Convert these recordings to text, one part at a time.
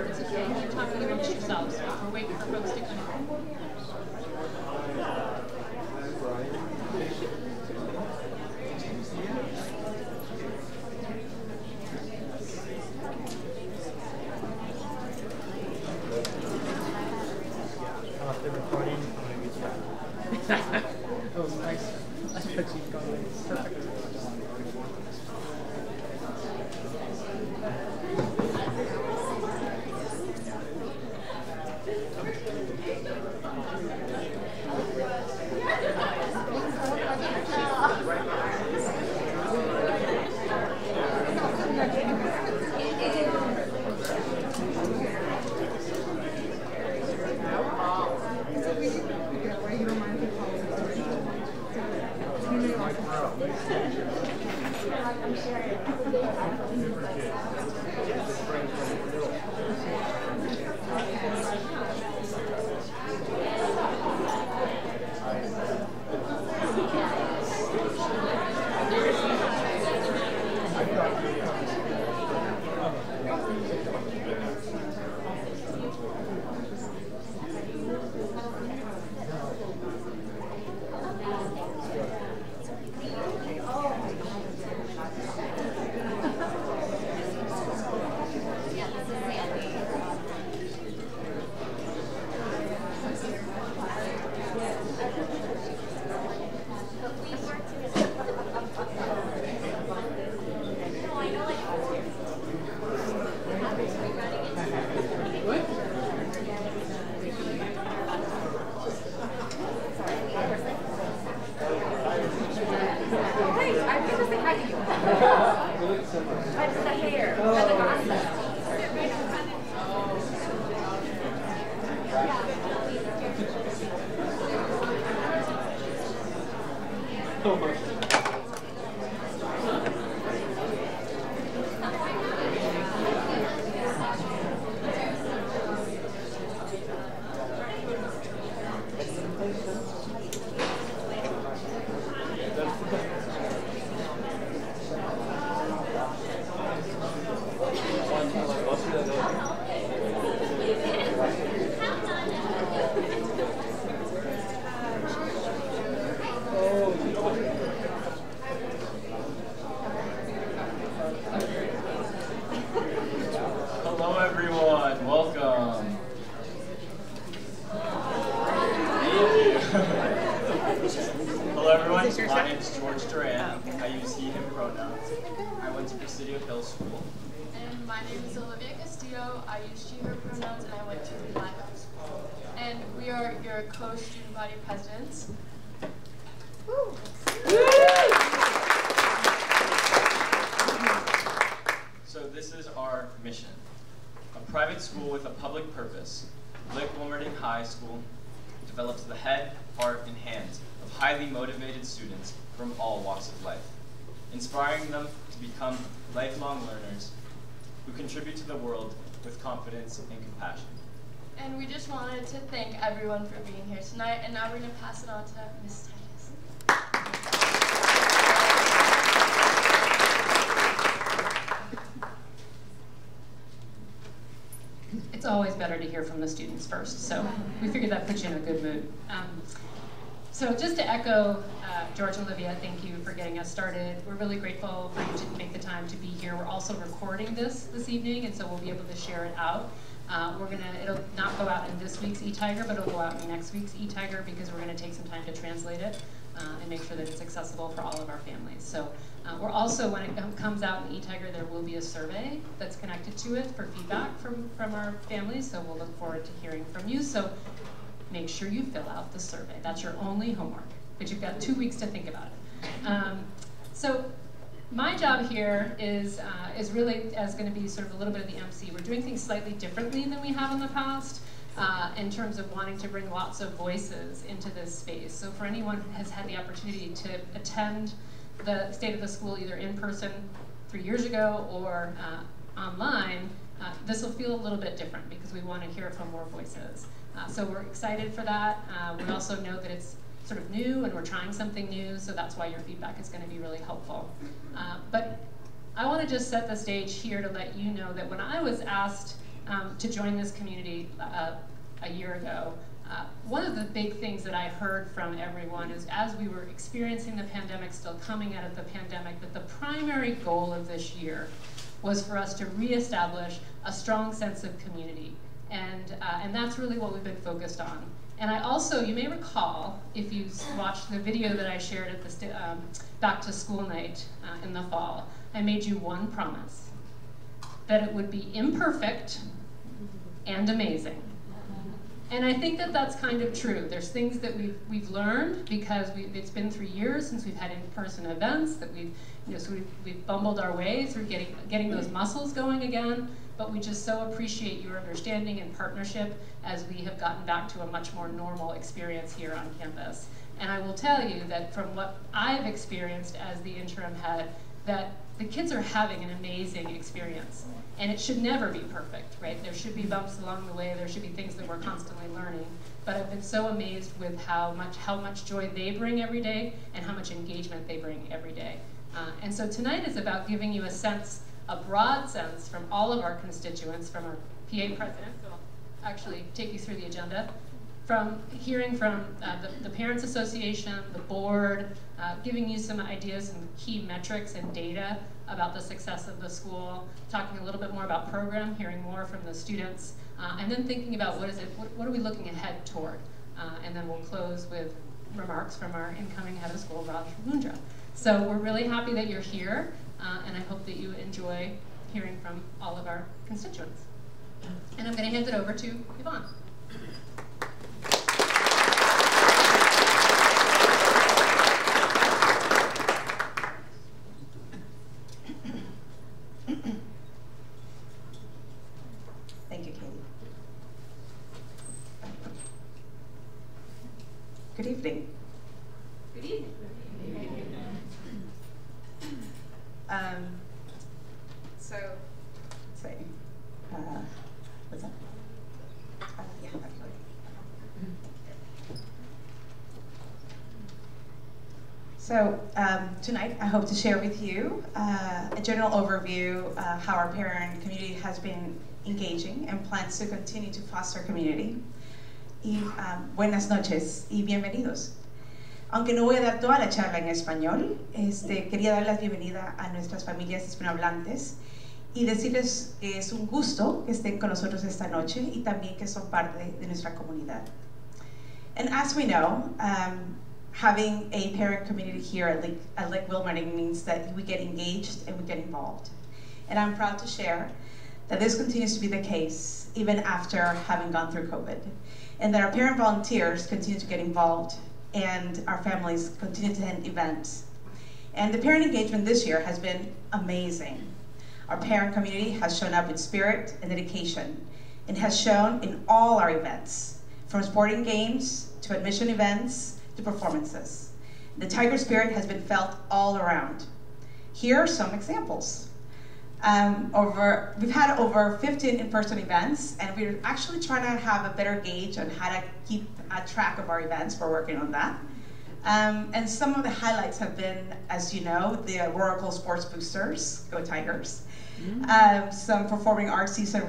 Keep talking amongst yourselves. We're waiting for folks to come in. I use she, her pronouns, and I went to Live School. And we are your co-student body presidents. So this is our mission. A private school with a public purpose, Lick Wilmerding High School develops the head, heart, and hands of highly motivated students from all walks of life, inspiring them to become lifelong learners who contribute to the world with confidence and compassion. And we just wanted to thank everyone for being here tonight. And now we're going to pass it on to Ms. Titus. It's always better to hear from the students first, so we figured that puts you in a good mood. Um, so just to echo uh, George and Olivia, thank you for getting us started. We're really grateful for you to make the time to be here. We're also recording this this evening, and so we'll be able to share it out. Uh, we're gonna, it'll not go out in this week's eTiger, but it'll go out in next week's eTiger because we're gonna take some time to translate it uh, and make sure that it's accessible for all of our families. So uh, we're also, when it com- comes out in eTiger, there will be a survey that's connected to it for feedback from, from our families. So we'll look forward to hearing from you. So make sure you fill out the survey. That's your only homework, but you've got two weeks to think about it. Um, so my job here is, uh, is really as going to be sort of a little bit of the MC. We're doing things slightly differently than we have in the past uh, in terms of wanting to bring lots of voices into this space. So for anyone who has had the opportunity to attend the State of the School either in person three years ago or uh, online, uh, this will feel a little bit different because we want to hear from more voices. Uh, so we're excited for that. Uh, we also know that it's sort of new and we're trying something new, so that's why your feedback is going to be really helpful. Uh, but I want to just set the stage here to let you know that when I was asked um, to join this community uh, a year ago, uh, one of the big things that I heard from everyone is as we were experiencing the pandemic, still coming out of the pandemic, that the primary goal of this year was for us to reestablish a strong sense of community. And, uh, and that's really what we've been focused on. And I also, you may recall, if you watched the video that I shared at the um, back to school night uh, in the fall, I made you one promise that it would be imperfect and amazing. And I think that that's kind of true. There's things that we've, we've learned because we, it's been three years since we've had in-person events that we've, you know, so we've, we've bumbled our way through getting, getting those muscles going again. But we just so appreciate your understanding and partnership as we have gotten back to a much more normal experience here on campus. And I will tell you that from what I've experienced as the interim head, that the kids are having an amazing experience. And it should never be perfect, right? There should be bumps along the way, there should be things that we're constantly learning. But I've been so amazed with how much, how much joy they bring every day and how much engagement they bring every day. Uh, and so tonight is about giving you a sense, a broad sense from all of our constituents, from our PA president, so I'll actually take you through the agenda, from hearing from uh, the, the, Parents Association, the board, uh, giving you some ideas and key metrics and data about the success of the school, talking a little bit more about program, hearing more from the students, uh, and then thinking about what is it, what, what are we looking ahead toward? Uh, and then we'll close with remarks from our incoming head of school, Raj Mundra. So we're really happy that you're here, uh, and I hope that you enjoy hearing from all of our constituents. And I'm going to hand it over to Yvonne. Thank you, Katie. Good evening. Good evening. Um, so, uh, what's that? Uh, So um, tonight I hope to share with you uh, a general overview of how our parent community has been engaging and plans to continue to foster community y um, buenas noches y bienvenidos. Aunque no voy a dar toda la charla en español, este, quería dar la bienvenida a nuestras familias hispanohablantes y decirles que es un gusto que estén con nosotros esta noche y también que son parte de nuestra comunidad. And as we know, um, having a parent community here at Lick, at Lick Wilmerding means that we get engaged and we get involved. And I'm proud to share that this continues to be the case even after having gone through COVID and that our parent volunteers continue to get involved and our families continue to attend events. And the parent engagement this year has been amazing. Our parent community has shown up with spirit and dedication and has shown in all our events, from sporting games to admission events to performances. The Tiger spirit has been felt all around. Here are some examples. Um, over, we've had over 15 in-person events, and we're actually trying to have a better gauge on how to keep a track of our events. We're working on that. Um, and some of the highlights have been, as you know, the Oracle Sports Boosters, Go Tigers, mm -hmm. um, some performing arts season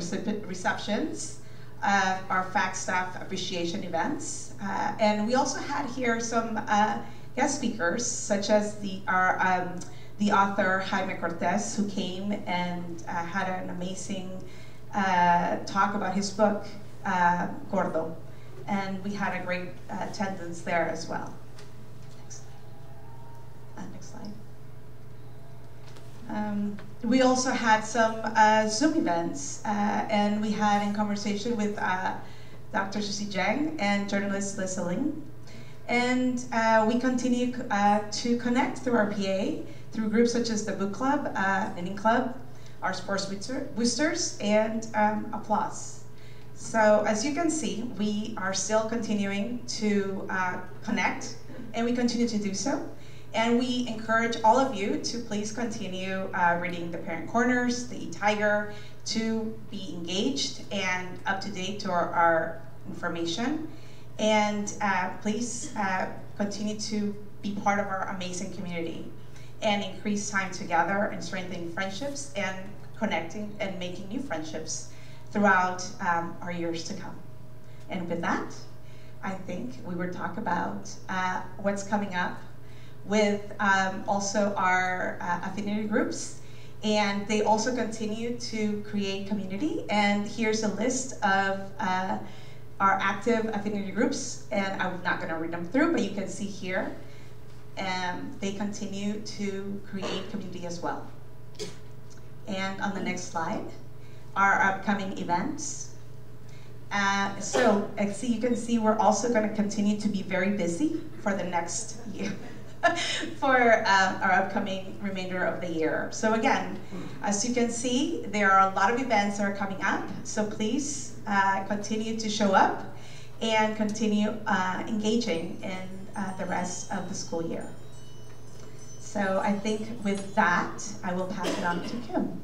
receptions, uh, our fact staff appreciation events, uh, and we also had here some uh, guest speakers, such as the our um, the author Jaime Cortez, who came and uh, had an amazing uh, talk about his book, uh, Gordo. And we had a great uh, attendance there as well. Next slide. Uh, next slide. Um, we also had some uh, Zoom events, and we had in conversation with Dr. Susie Zhang and journalist Lisa Ling. And we continue to connect through our PA through groups such as the Book Club, uh, Knitting Club, our Sports Boosters, and um, Applause. So as you can see, we are still continuing to uh, connect, and we continue to do so. And we encourage all of you to please continue uh, reading the Parent Corners, the e-Tiger, to be engaged and up to date to our, our information. And uh, please uh, continue to be part of our amazing community and increase time together and strengthening friendships and connecting and making new friendships throughout um, our years to come. And with that, I think we will talk about uh, what's coming up with um, also our uh, affinity groups. And they also continue to create community. And here's a list of uh, our active affinity groups. And I'm not going to read them through, but you can see here. And they continue to create community as well. And on the next slide, our upcoming events. Uh, so as you can see, we're also going to continue to be very busy for the next year. for uh, our upcoming remainder of the year. So again, as you can see, there are a lot of events that are coming up. So please uh, continue to show up and continue uh, engaging in uh, the rest of the school year. So I think with that, I will pass it on to Kim.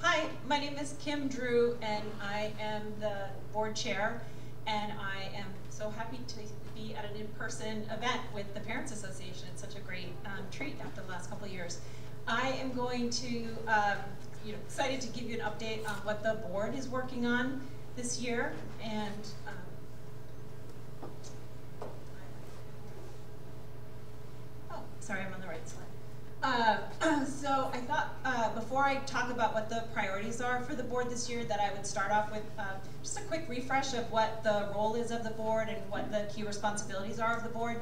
Hi, my name is Kim Drew, and I am the board chair, and I am so happy to be at an in-person event with the Parents Association. It's such a great um, treat after the last couple of years. I am going to, um, you know, excited to give you an update on what the board is working on this year, and um, oh, sorry, I'm on the right slide. Uh, so I thought uh, before I talk about what the priorities are for the board this year, that I would start off with uh, just a quick refresh of what the role is of the board and what the key responsibilities are of the board.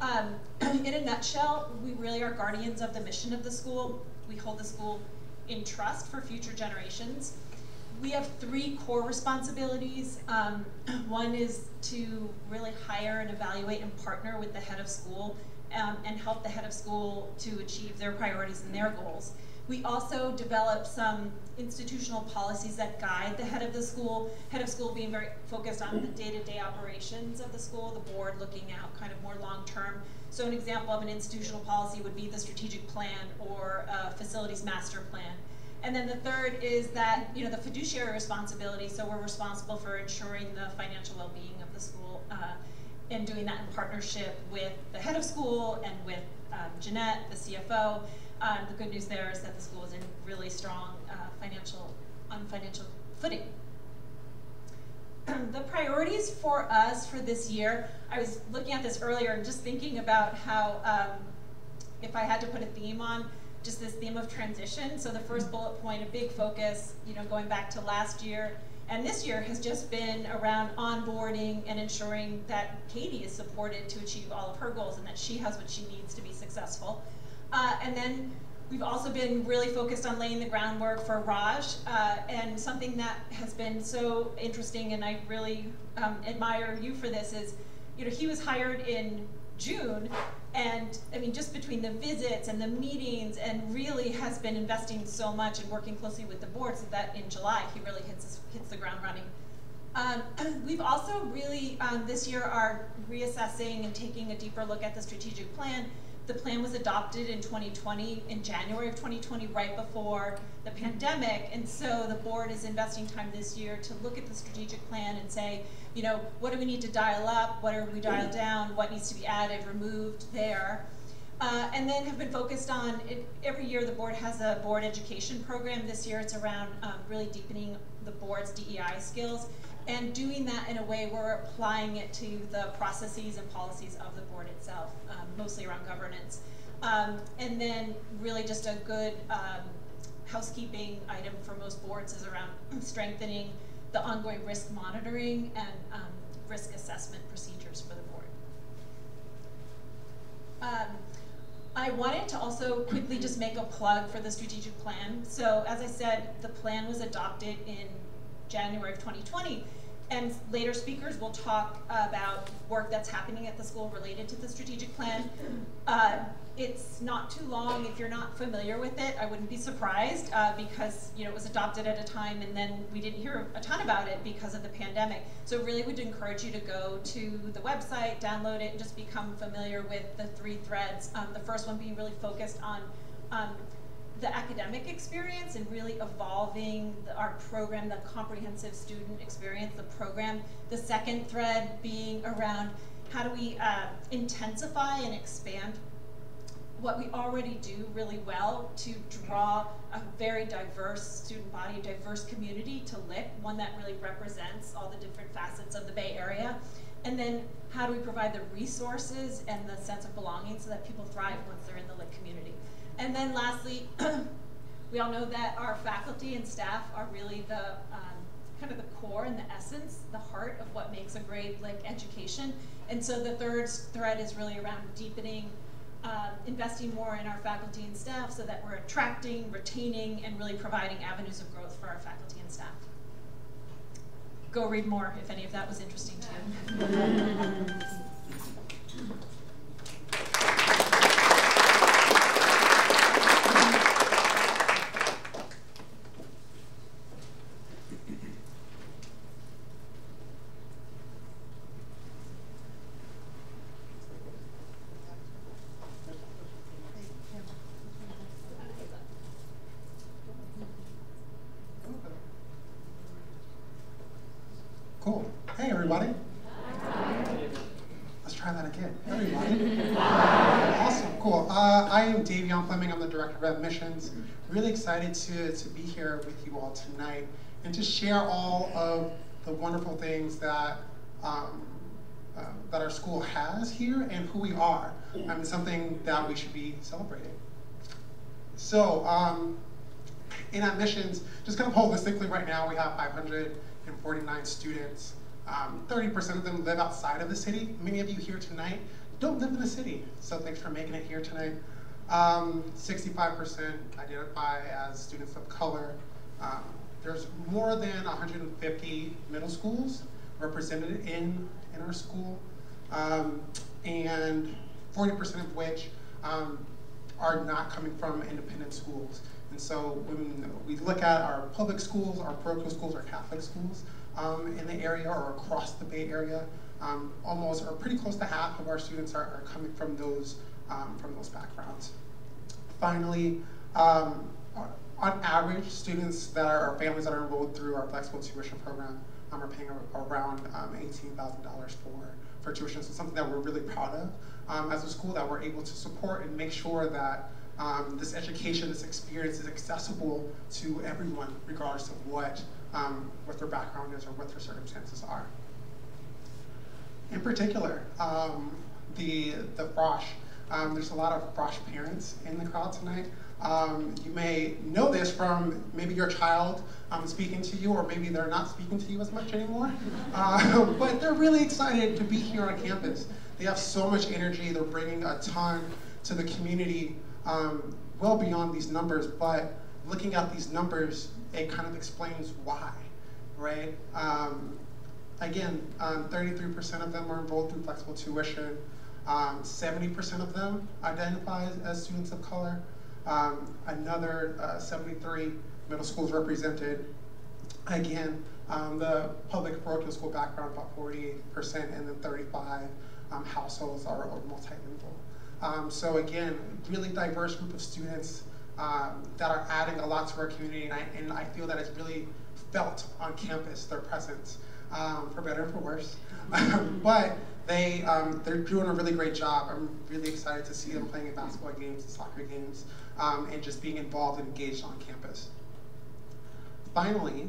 Um, in a nutshell, we really are guardians of the mission of the school. We hold the school in trust for future generations. We have three core responsibilities. Um, one is to really hire and evaluate and partner with the head of school um, and help the head of school to achieve their priorities and their goals. We also develop some institutional policies that guide the head of the school, head of school being very focused on the day-to-day -day operations of the school, the board looking out kind of more long-term. So an example of an institutional policy would be the strategic plan or facilities master plan. And then the third is that, you know, the fiduciary responsibility, so we're responsible for ensuring the financial well-being of the school uh, and doing that in partnership with the head of school and with um, Jeanette, the CFO. Um, the good news there is that the school is in really strong uh, financial, on financial footing. the priorities for us for this year, I was looking at this earlier and just thinking about how, um, if I had to put a theme on, just this theme of transition. So the first bullet point, a big focus, you know, going back to last year, and this year has just been around onboarding and ensuring that Katie is supported to achieve all of her goals and that she has what she needs to be successful. Uh, and then we've also been really focused on laying the groundwork for Raj uh, and something that has been so interesting and I really um, admire you for this is, you know, he was hired in June and I mean, just between the visits and the meetings, and really has been investing so much and working closely with the board so that in July he really hits, hits the ground running. Um, we've also really, um, this year, are reassessing and taking a deeper look at the strategic plan the plan was adopted in 2020, in January of 2020, right before the pandemic. And so the board is investing time this year to look at the strategic plan and say, you know, what do we need to dial up? What are we dial down? What needs to be added, removed there? Uh, and then have been focused on, it, every year the board has a board education program. This year it's around um, really deepening the board's DEI skills and doing that in a way where we're applying it to the processes and policies of the board itself, um, mostly around governance. Um, and then really just a good um, housekeeping item for most boards is around strengthening the ongoing risk monitoring and um, risk assessment procedures for the board. Um, I wanted to also quickly just make a plug for the strategic plan. So as I said, the plan was adopted in January of 2020. And later speakers will talk about work that's happening at the school related to the strategic plan. Uh, it's not too long. If you're not familiar with it, I wouldn't be surprised uh, because you know it was adopted at a time and then we didn't hear a ton about it because of the pandemic. So really would encourage you to go to the website, download it, and just become familiar with the three threads. Um, the first one being really focused on um, the academic experience and really evolving the, our program, the comprehensive student experience, the program. The second thread being around how do we uh, intensify and expand what we already do really well to draw a very diverse student body, a diverse community to Lick, one that really represents all the different facets of the Bay Area. And then how do we provide the resources and the sense of belonging so that people thrive once they're in the Lick community. And then lastly, we all know that our faculty and staff are really the um, kind of the core and the essence, the heart of what makes a great Lick education. And so the third thread is really around deepening, um, investing more in our faculty and staff so that we're attracting, retaining, and really providing avenues of growth for our faculty and staff. Go read more if any of that was interesting to you. Cool. Hey, everybody. Let's try that again. Everybody. awesome. Cool. Uh, I am Davion Fleming. Of Admissions. Really excited to, to be here with you all tonight and to share all of the wonderful things that um, uh, that our school has here and who we are. I mean, something that we should be celebrating. So, um, in admissions, just kind of holistically right now, we have 549 students. 30% um, of them live outside of the city. Many of you here tonight don't live in the city, so thanks for making it here tonight. 65% um, identify as students of color. Um, there's more than 150 middle schools represented in, in our school, um, and 40% of which um, are not coming from independent schools. And so when we look at our public schools, our parochial schools, our Catholic schools um, in the area or across the Bay Area, um, almost or pretty close to half of our students are, are coming from those, um, from those backgrounds. Finally, um, on average, students that are, families that are enrolled through our flexible tuition program um, are paying around $18,000 for, for tuition. So something that we're really proud of um, as a school that we're able to support and make sure that um, this education, this experience is accessible to everyone, regardless of what, um, what their background is or what their circumstances are. In particular, um, the, the Frosh. Um, there's a lot of Frosh parents in the crowd tonight. Um, you may know this from maybe your child um, speaking to you, or maybe they're not speaking to you as much anymore. Uh, but they're really excited to be here on campus. They have so much energy. They're bringing a ton to the community, um, well beyond these numbers. But looking at these numbers, it kind of explains why, right? Um, again, 33% um, of them are enrolled through flexible tuition. 70% um, of them identify as students of color. Um, another uh, 73 middle schools represented. Again, um, the public parochial school background about 48%, and then 35 um, households are, are multilingual. Um, so again, really diverse group of students that are adding a lot to our community, and I, and I feel that it's really felt on campus, their presence, um, for better for worse. but they, um, they're doing a really great job. I'm really excited to see them playing in basketball games and soccer games um, and just being involved and engaged on campus. Finally,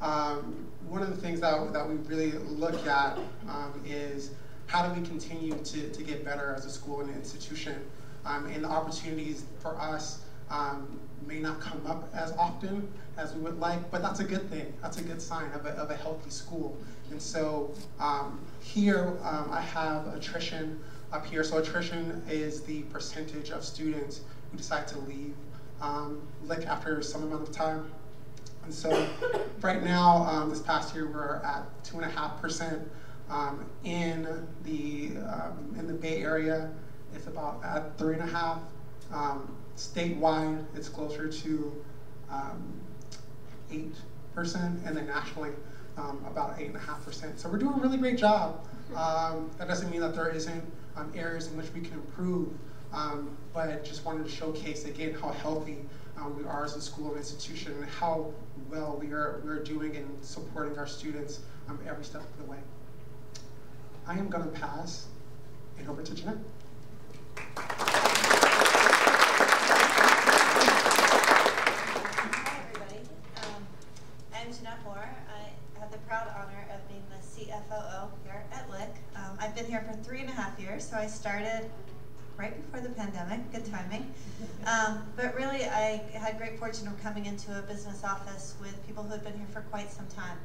um, one of the things that, that we really look at um, is how do we continue to, to get better as a school and an institution um, and the opportunities for us um, may not come up as often as we would like, but that's a good thing. That's a good sign of a, of a healthy school. And so um, here um, I have attrition up here. So attrition is the percentage of students who decide to leave um, like after some amount of time. And so right now, um, this past year, we're at 2.5%. Um, in, the, um, in the Bay Area, it's about at 3.5% statewide, it's closer to eight percent, and then nationally, um, about 8.5%. So we're doing a really great job. Um, that doesn't mean that there isn't um, areas in which we can improve, um, but just wanted to showcase again how healthy um, we are as a school and institution and how well we are, we are doing in supporting our students um, every step of the way. I am going to pass it over to Jeanette. Proud honor of being the CFOO here at Lick. Um, I've been here for three and a half years, so I started right before the pandemic, good timing. Um, but really, I had great fortune of coming into a business office with people who had been here for quite some time.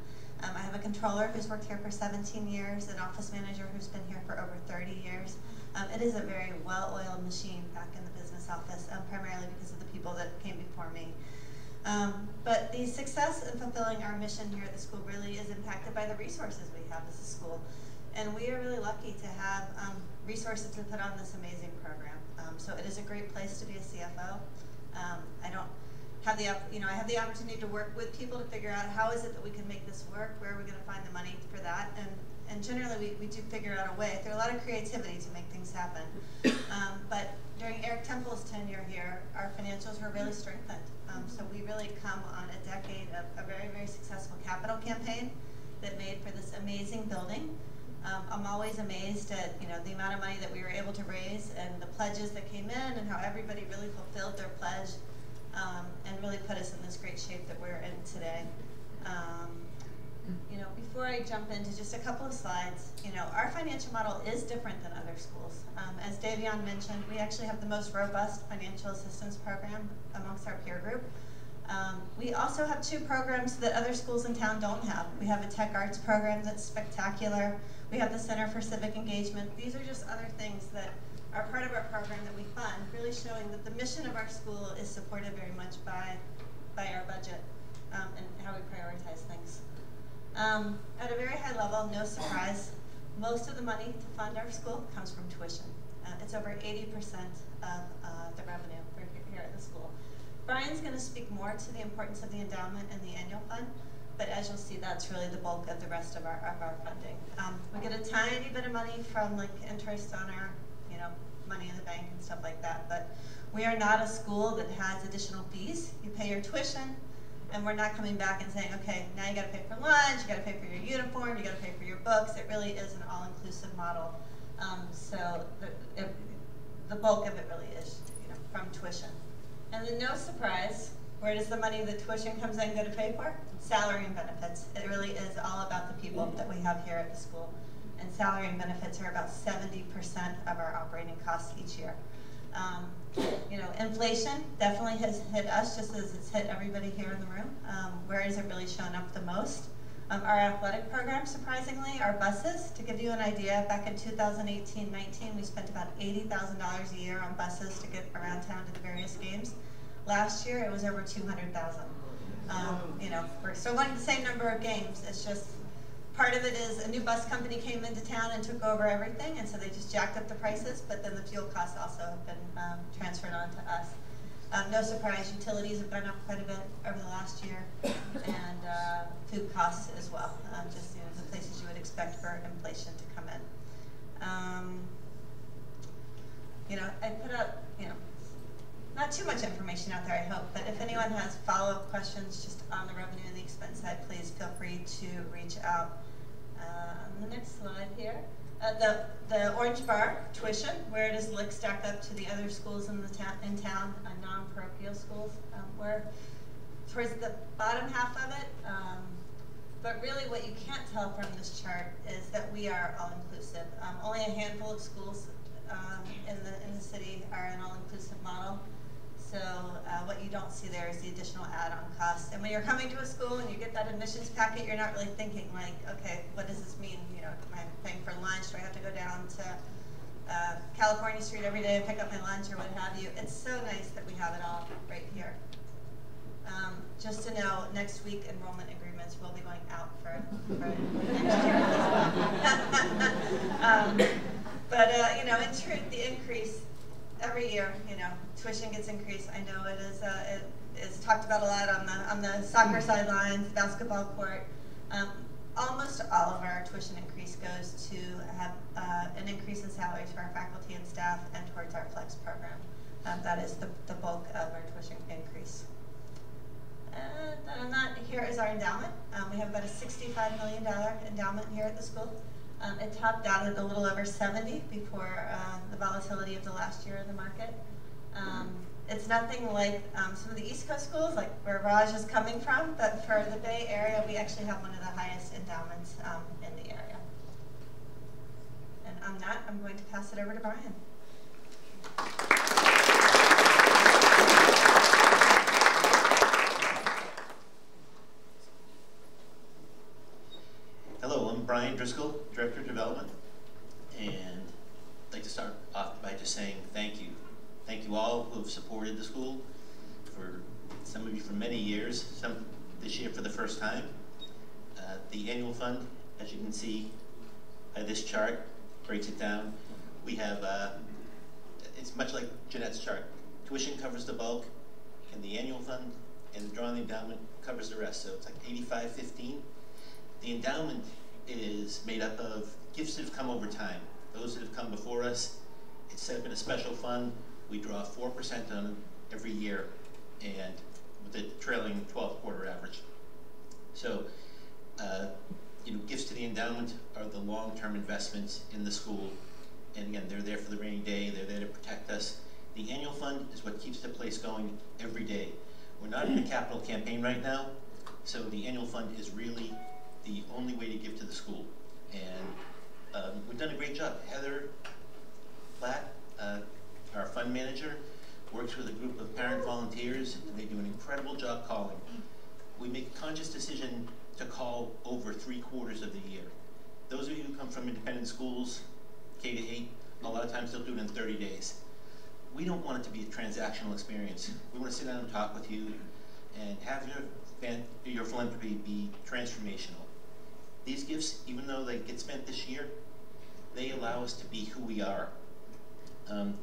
Um, I have a controller who's worked here for 17 years, an office manager who's been here for over 30 years. Um, it is a very well-oiled machine back in the business office, um, primarily because of the people that came before me. Um, but the success in fulfilling our mission here at the school really is impacted by the resources we have as a school. And we are really lucky to have um, resources to put on this amazing program. Um, so it is a great place to be a CFO. Um, I don't have the, you know, I have the opportunity to work with people to figure out how is it that we can make this work, where are we going to find the money for that, and, and generally we, we do figure out a way. There's a lot of creativity to make things happen. Um, but during Eric Temple's tenure here, our financials were really strengthened. Um, so we really come on a decade of a very, very successful capital campaign that made for this amazing building. Um, I'm always amazed at you know the amount of money that we were able to raise and the pledges that came in and how everybody really fulfilled their pledge um, and really put us in this great shape that we're in today. Um, you know, before I jump into just a couple of slides, you know, our financial model is different than other schools. Um, as Davion mentioned, we actually have the most robust financial assistance program amongst our peer group. Um, we also have two programs that other schools in town don't have. We have a tech arts program that's spectacular. We have the Center for Civic Engagement. These are just other things that are part of our program that we fund, really showing that the mission of our school is supported very much by, by our budget um, and how we prioritize things. Um, at a very high level, no surprise, most of the money to fund our school comes from tuition. Uh, it's over 80% of uh, the revenue here at the school. Brian's going to speak more to the importance of the endowment and the annual fund, but as you'll see, that's really the bulk of the rest of our, of our funding. Um, we get a tiny bit of money from like interest on our, you know, money in the bank and stuff like that, but we are not a school that has additional fees. You pay your tuition, and we're not coming back and saying, okay, now you got to pay for lunch, you got to pay for your uniform, you got to pay for your books. It really is an all-inclusive model. Um, so the, it, the bulk of it really is, you know, from tuition. And then no surprise, where does the money the tuition comes in go to pay for? Salary and benefits. It really is all about the people that we have here at the school. And salary and benefits are about 70% of our operating costs each year. Um, you know, inflation definitely has hit us just as it's hit everybody here in the room. Um, where has it really shown up the most? Um, our athletic program, surprisingly, our buses, to give you an idea, back in 2018-19, we spent about $80,000 a year on buses to get around town to the various games. Last year, it was over 200,000. Um, you know, still going the same number of games. It's just part of it is a new bus company came into town and took over everything, and so they just jacked up the prices, but then the fuel costs also have been um, transferred on to us. Um, no surprise, utilities have gone up quite a bit over the last year, and uh, food costs as well, um, just you know, the places you would expect for inflation to come in. Um, you know, I put up, you know, not too much information out there, I hope, but if anyone has follow-up questions just on the revenue and the expense side, please feel free to reach out. Um, the next slide here. Uh, the, the orange bar, tuition, where does Lick stack up to the other schools in the town, in town, uh, non-parochial schools? Um, we're towards the bottom half of it, um, but really what you can't tell from this chart is that we are all-inclusive. Um, only a handful of schools um, in, the, in the city are an all-inclusive model. So uh, what you don't see there is the additional add-on costs. And when you're coming to a school and you get that admissions packet, you're not really thinking like, okay, what does this mean? You know, am I paying for lunch? Do I have to go down to uh, California Street every day and pick up my lunch or what have you? It's so nice that we have it all right here. Um, just to know, next week enrollment agreements will be going out for, for next year as well. um, but uh, you know, in truth, the increase every year, you know, tuition gets increased. I know it is, uh, it is talked about a lot on the, on the soccer sidelines, basketball court. Um, almost all of our tuition increase goes to have uh, an increase in salaries for our faculty and staff and towards our flex program. Um, that is the, the bulk of our tuition increase. And then that here is our endowment. Um, we have about a $65 million endowment here at the school. Um, it topped out at a little over 70 before uh, the volatility of the last year in the market. Um, It's nothing like um, some of the East Coast schools, like where Raj is coming from, but for the Bay Area, we actually have one of the highest endowments um, in the area. And on that, I'm going to pass it over to Brian. Hello, I'm Brian Driscoll, Director of Development, and I'd like to start off by just saying thank you. Thank you all who have supported the school for some of you for many years, some this year for the first time. Uh, the annual fund, as you can see by this chart, breaks it down. We have, uh, it's much like Jeanette's chart. Tuition covers the bulk, and the annual fund and the drawing endowment covers the rest. So it's like 85-15. The endowment is made up of gifts that have come over time. Those that have come before us, it's set up in a special fund. We draw 4% on them every year, and with the trailing 12 quarter average. So, uh, you know, gifts to the endowment are the long-term investments in the school. And again, they're there for the rainy day, they're there to protect us. The annual fund is what keeps the place going every day. We're not in a capital campaign right now, so the annual fund is really the only way to give to the school. And um, we've done a great job. Heather Platt, uh, our fund manager, works with a group of parent volunteers, and they do an incredible job calling. We make a conscious decision to call over three quarters of the year. Those of you who come from independent schools, K to 8, a lot of times they'll do it in 30 days. We don't want it to be a transactional experience. We want to sit down and talk with you and have your, your philanthropy be transformational. These gifts, even though they get spent this year, they allow us to be who we are. Um,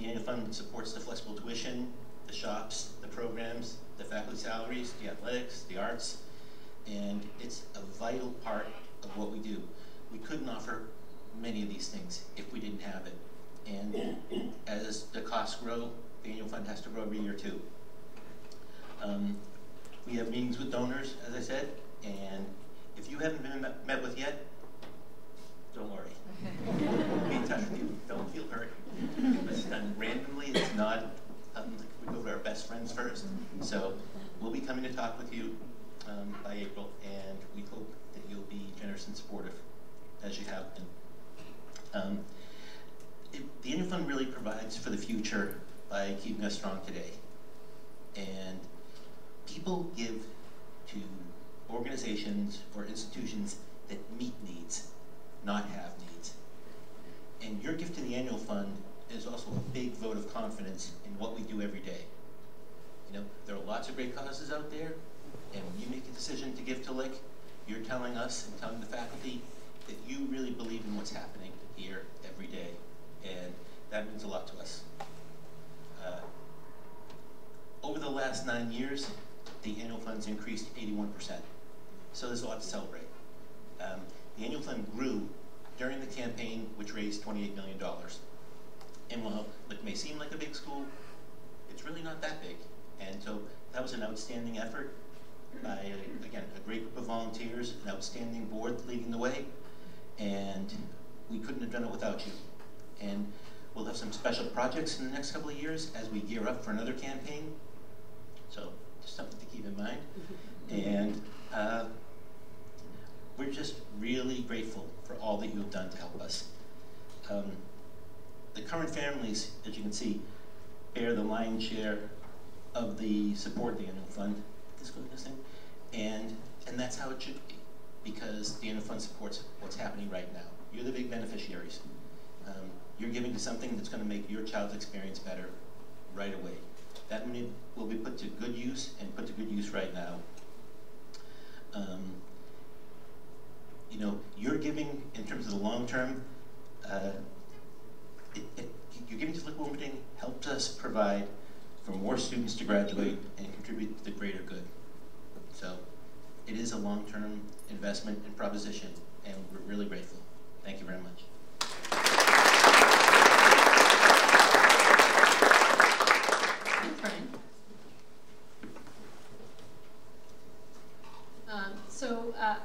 the annual fund supports the flexible tuition, the shops, the programs, the faculty salaries, the athletics, the arts, and it's a vital part of what we do. We couldn't offer many of these things if we didn't have it. And as the costs grow, the annual fund has to grow every year too. Um, we have meetings with donors, as I said, and if you haven't been met, met with yet, don't worry. we'll be in touch with you. Don't feel hurt. It was done randomly. It's not, um, we go to our best friends first. So we'll be coming to talk with you um, by April, and we hope that you'll be generous and supportive, as you have been. Um, it, the Annual Fund really provides for the future by keeping us strong today. And people give to organizations or institutions that meet needs, not have needs. And your gift to the annual fund is also a big vote of confidence in what we do every day. You know, there are lots of great causes out there, and when you make a decision to give to Lick, you're telling us and telling the faculty that you really believe in what's happening here every day. And that means a lot to us. Uh, over the last nine years, the annual funds increased 81%. So there's a lot to celebrate. Um, the annual fund grew during the campaign, which raised $28 million. And while it may seem like a big school, it's really not that big. And so that was an outstanding effort by, again, a great group of volunteers, an outstanding board leading the way, and we couldn't have done it without you. And we'll have some special projects in the next couple of years as we gear up for another campaign. So just something to keep in mind. And uh, we're just really grateful for all that you have done to help us. Um, the current families, as you can see, bear the lion's share of the support the annual fund. This this thing, and and that's how it should be, because the annual fund supports what's happening right now. You're the big beneficiaries. Um, you're giving to something that's going to make your child's experience better right away. That money will be put to good use and put to good use right now. Um, you know, you're giving in terms of the long term. Uh, it, it, you're giving to Lick Wilmerding helps us provide for more students to graduate and contribute to the greater good. So it is a long-term investment and proposition, and we're really grateful. Thank you very much. Um, so uh,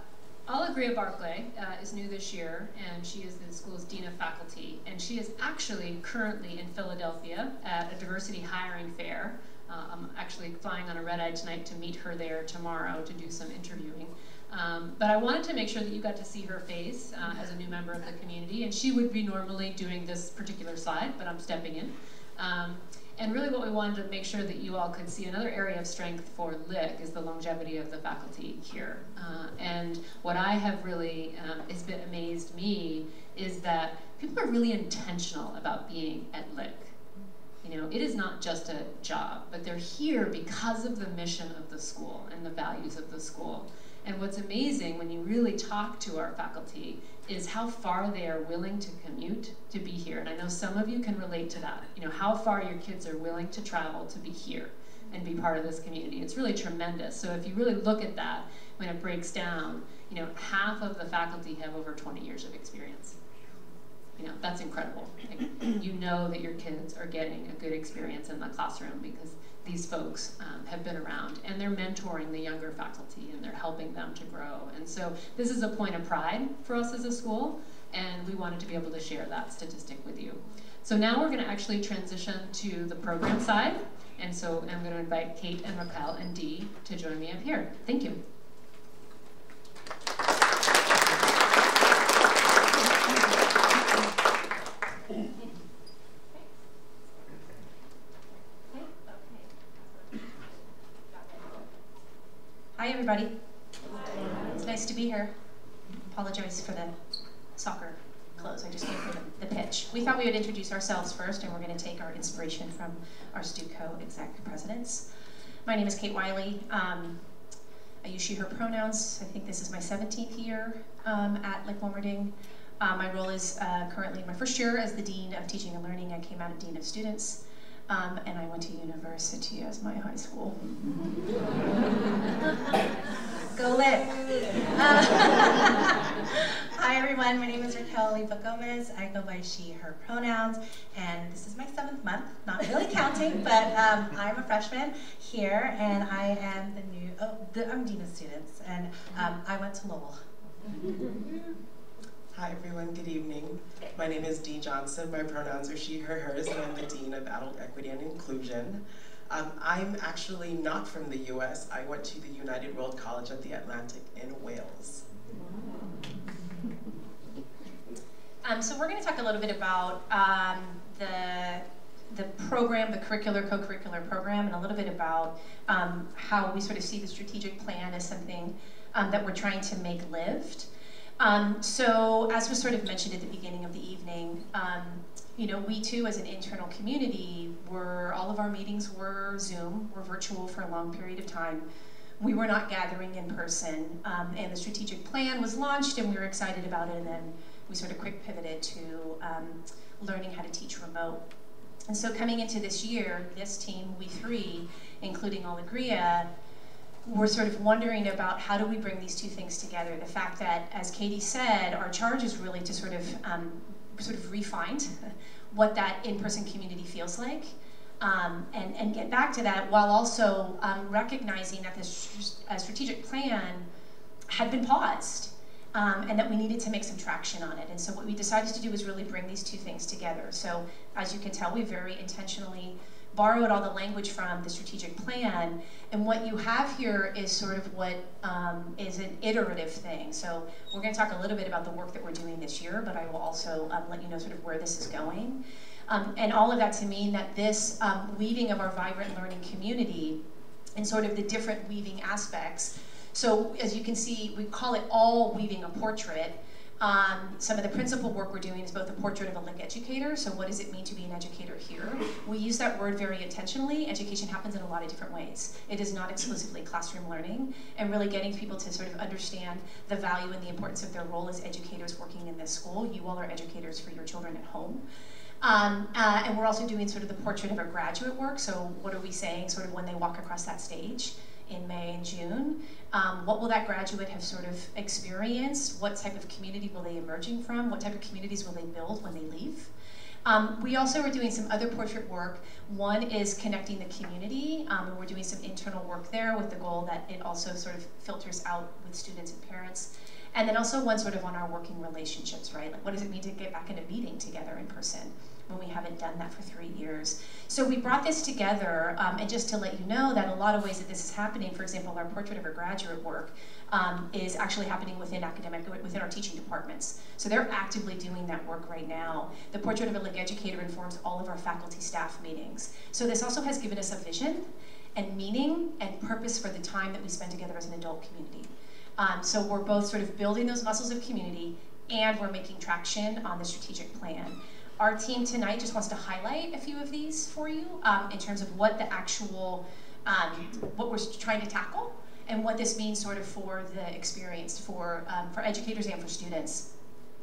Allegra Barclay uh, is new this year, and she is the school's Dean of Faculty. And she is actually currently in Philadelphia at a diversity hiring fair. Uh, I'm actually flying on a red eye tonight to meet her there tomorrow to do some interviewing. Um, but I wanted to make sure that you got to see her face uh, as a new member of the community, and she would be normally doing this particular slide, but I'm stepping in. Um, and really what we wanted to make sure that you all could see another area of strength for Lick is the longevity of the faculty here. Uh, and what I have really um, has been amazed me is that people are really intentional about being at Lick. You know, it is not just a job, but they're here because of the mission of the school and the values of the school. And what's amazing when you really talk to our faculty is how far they are willing to commute to be here. And I know some of you can relate to that. You know, how far your kids are willing to travel to be here and be part of this community. It's really tremendous. So if you really look at that, when it breaks down, you know, half of the faculty have over 20 years of experience. You know, that's incredible. Like, you know that your kids are getting a good experience in the classroom because these folks um, have been around and they're mentoring the younger faculty and they're helping them to grow. And so this is a point of pride for us as a school and we wanted to be able to share that statistic with you. So now we're going to actually transition to the program side. And so I'm going to invite Kate and Raquel and Dee to join me up here. Thank you. Hi, everybody. It's nice to be here. Apologize for the soccer clothes. I just came the, the pitch. We thought we would introduce ourselves first, and we're going to take our inspiration from our STUCO exec presidents. My name is Kate Wiley. Um, I use she, her pronouns. I think this is my 17th year um, at Lick Wilmerding. Uh, my role is uh, currently my first year as the Dean of Teaching and Learning. I came out of Dean of Students. Um, and I went to university as my high school. Go lit. Uh, hi everyone, my name is Raquel Oliva Gomez. I go by she, her pronouns, and this is my seventh month. Not really counting, but um, I'm a freshman here, and I am the new, oh, the, I'm Dean of Students, and um, I went to Lowell. Hi everyone, good evening. My name is Dee Johnson. My pronouns are she, her, hers, and I'm the Dean of Adult Equity and Inclusion. Um, I'm actually not from the US. I went to the United World College at the Atlantic in Wales. Um, so we're going to talk a little bit about um, the the program, the curricular, co-curricular program, and a little bit about um, how we sort of see the strategic plan as something um, that we're trying to make lived. Um, so as was sort of mentioned at the beginning of the evening, um, you know, we too as an internal community were, all of our meetings were Zoom, were virtual for a long period of time. We were not gathering in person, um, and the strategic plan was launched and we were excited about it, and then we sort of quick pivoted to um, learning how to teach remote. And so coming into this year, this team, we three, including Allegra, we're sort of wondering about how do we bring these two things together. The fact that, as Katie said, our charge is really to sort of um, sort of refine what that in-person community feels like. Um, and, and get back to that while also um, recognizing that this strategic plan had been paused um, and that we needed to make some traction on it. And so what we decided to do was really bring these two things together. So as you can tell, we very intentionally borrowed all the language from the strategic plan, and what you have here is sort of what um, is an iterative thing. So we're going to talk a little bit about the work that we're doing this year, but I will also um, let you know sort of where this is going. Um, and all of that to mean that this um, weaving of our vibrant learning community and sort of the different weaving aspects. So as you can see, we call it all weaving a portrait, um, some of the principal work we're doing is both a portrait of a Lick educator, so what does it mean to be an educator here? We use that word very intentionally. Education happens in a lot of different ways. It is not exclusively classroom learning, and really getting people to sort of understand the value and the importance of their role as educators working in this school. You all are educators for your children at home. Um, uh, and we're also doing sort of the portrait of a graduate work, so what are we saying sort of when they walk across that stage? In May and June. Um, what will that graduate have sort of experienced? What type of community will they emerging from? What type of communities will they build when they leave? Um, we also are doing some other portrait work. One is connecting the community, um, and we're doing some internal work there with the goal that it also sort of filters out with students and parents. And then also one sort of on our working relationships, right? Like what does it mean to get back in a meeting together in person when we haven't done that for three years? So we brought this together, um, and just to let you know that a lot of ways that this is happening, for example, our portrait of a graduate work um, is actually happening within academic, within our teaching departments. So they're actively doing that work right now. The portrait of a Lick educator informs all of our faculty staff meetings. So this also has given us a vision and meaning and purpose for the time that we spend together as an adult community. Um, so we're both sort of building those muscles of community and we're making traction on the strategic plan. Our team tonight just wants to highlight a few of these for you um, in terms of what the actual, um, what we're trying to tackle and what this means sort of for the experience for, um, for educators and for students.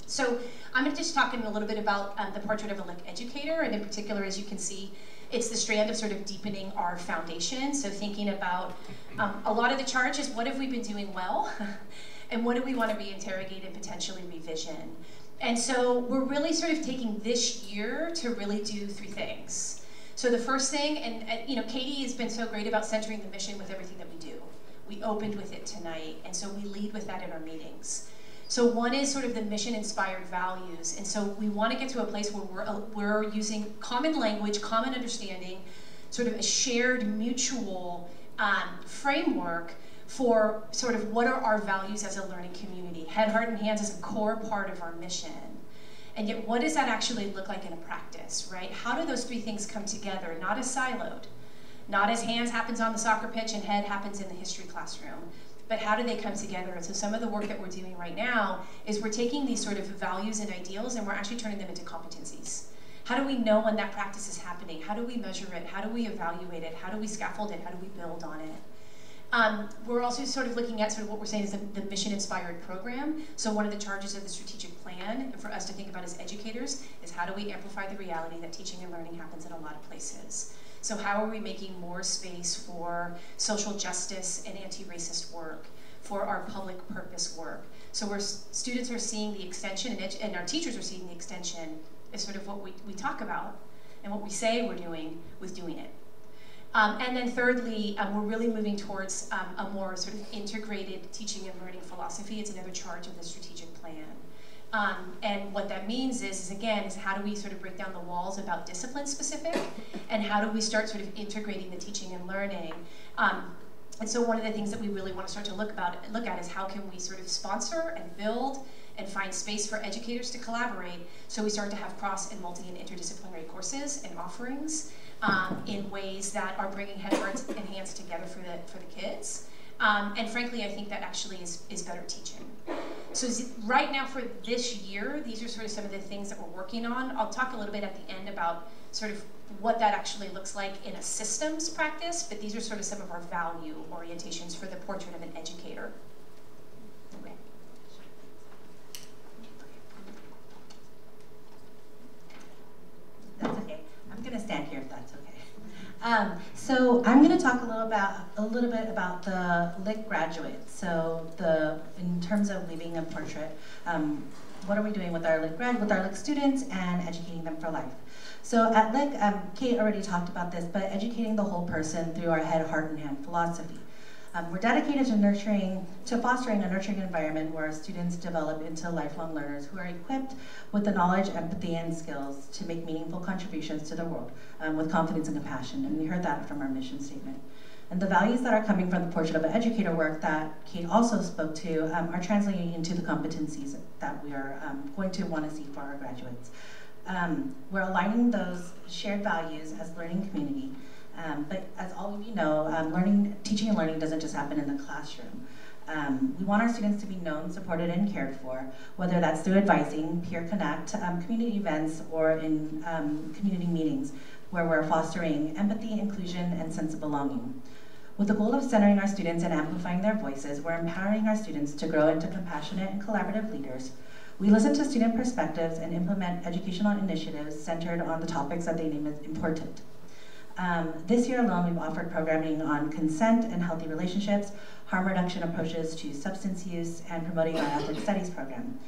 So I'm going to just talk in a little bit about um, the portrait of a Lick educator, and in particular, as you can see, it's the strand of sort of deepening our foundation. So thinking about um, a lot of the charge is what have we been doing well, and what do we want to reinterrogate and potentially revision. And so we're really sort of taking this year to really do three things. So the first thing, and, and you know, Katie has been so great about centering the mission with everything that we do. We opened with it tonight, and so we lead with that in our meetings. So one is sort of the mission-inspired values, and so we want to get to a place where we're, uh, we're using common language, common understanding, sort of a shared mutual um, framework for sort of what are our values as a learning community. Head, heart, and hands is a core part of our mission. And yet what does that actually look like in a practice, right? How do those three things come together, not as siloed? Not as hands happens on the soccer pitch and head happens in the history classroom, but how do they come together? And so some of the work that we're doing right now is we're taking these sort of values and ideals and we're actually turning them into competencies. How do we know when that practice is happening? How do we measure it? How do we evaluate it? How do we scaffold it? How do we build on it? Um, we're also sort of looking at sort of what we're saying is the, the mission-inspired program. So one of the charges of the strategic plan for us to think about as educators is how do we amplify the reality that teaching and learning happens in a lot of places. So how are we making more space for social justice and anti-racist work, for our public purpose work? So where students are seeing the extension and, and our teachers are seeing the extension is sort of what we, we talk about and what we say we're doing with doing it. Um, and then thirdly, um, we're really moving towards um, a more sort of integrated teaching and learning philosophy. It's another charge of the strategic plan. Um, and what that means is, is, again, is how do we sort of break down the walls about discipline specific, and how do we start sort of integrating the teaching and learning. Um, and so one of the things that we really want to start to look about look at is how can we sort of sponsor and build and find space for educators to collaborate so we start to have cross and multi and interdisciplinary courses and offerings um, in ways that are bringing head, hearts, and hands together for the, for the kids. Um, and frankly, I think that actually is, is better teaching. So right now for this year, these are sort of some of the things that we're working on. I'll talk a little bit at the end about sort of what that actually looks like in a systems practice, but these are sort of some of our value orientations for the portrait of an educator. That's okay. I'm going to stand here if that's okay. Um, so I'm going to talk a little about a little bit about the Lick graduate. So the in terms of leaving a portrait, um, what are we doing with our Lick grad with our Lick students and educating them for life? So at Lick, um, Kate already talked about this, but educating the whole person through our head, heart, and hand philosophy. Um, we're dedicated to nurturing, to fostering a nurturing environment where students develop into lifelong learners who are equipped with the knowledge, empathy, and skills to make meaningful contributions to the world um, with confidence and compassion. And we heard that from our mission statement. And the values that are coming from the Portrait of an Educator work that Kate also spoke to um, are translating into the competencies that we are um, going to want to see for our graduates. Um, we're aligning those shared values as learning community um, but as all of you know, um, learning, teaching and learning doesn't just happen in the classroom. Um, we want our students to be known, supported, and cared for, whether that's through advising, peer connect, um, community events, or in um, community meetings, where we're fostering empathy, inclusion, and sense of belonging. With the goal of centering our students and amplifying their voices, we're empowering our students to grow into compassionate and collaborative leaders. We listen to student perspectives and implement educational initiatives centered on the topics that they deem as important. Um, this year alone, we've offered programming on consent and healthy relationships, harm reduction approaches to substance use, and promoting our ethnic studies program.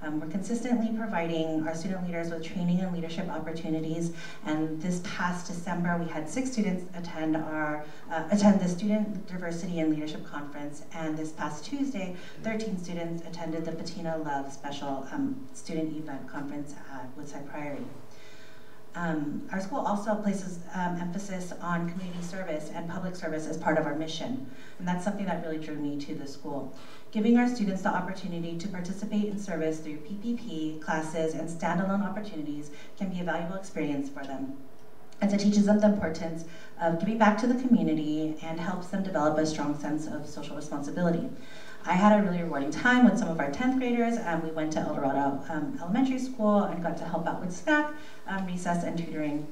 Um, we're consistently providing our student leaders with training and leadership opportunities. And this past December, we had six students attend our uh, attend the Student Diversity and Leadership Conference. And this past Tuesday, 13 students attended the Bettina Love Special um, Student Event Conference at Woodside Priory. Um, our school also places um, emphasis on community service and public service as part of our mission. And that's something that really drew me to the school. Giving our students the opportunity to participate in service through PPP, classes, and standalone opportunities can be a valuable experience for them. As it teaches them the importance of giving back to the community and helps them develop a strong sense of social responsibility. I had a really rewarding time with some of our 10th graders. Um, we went to El Dorado um, Elementary School and got to help out with snack, um, recess, and tutoring.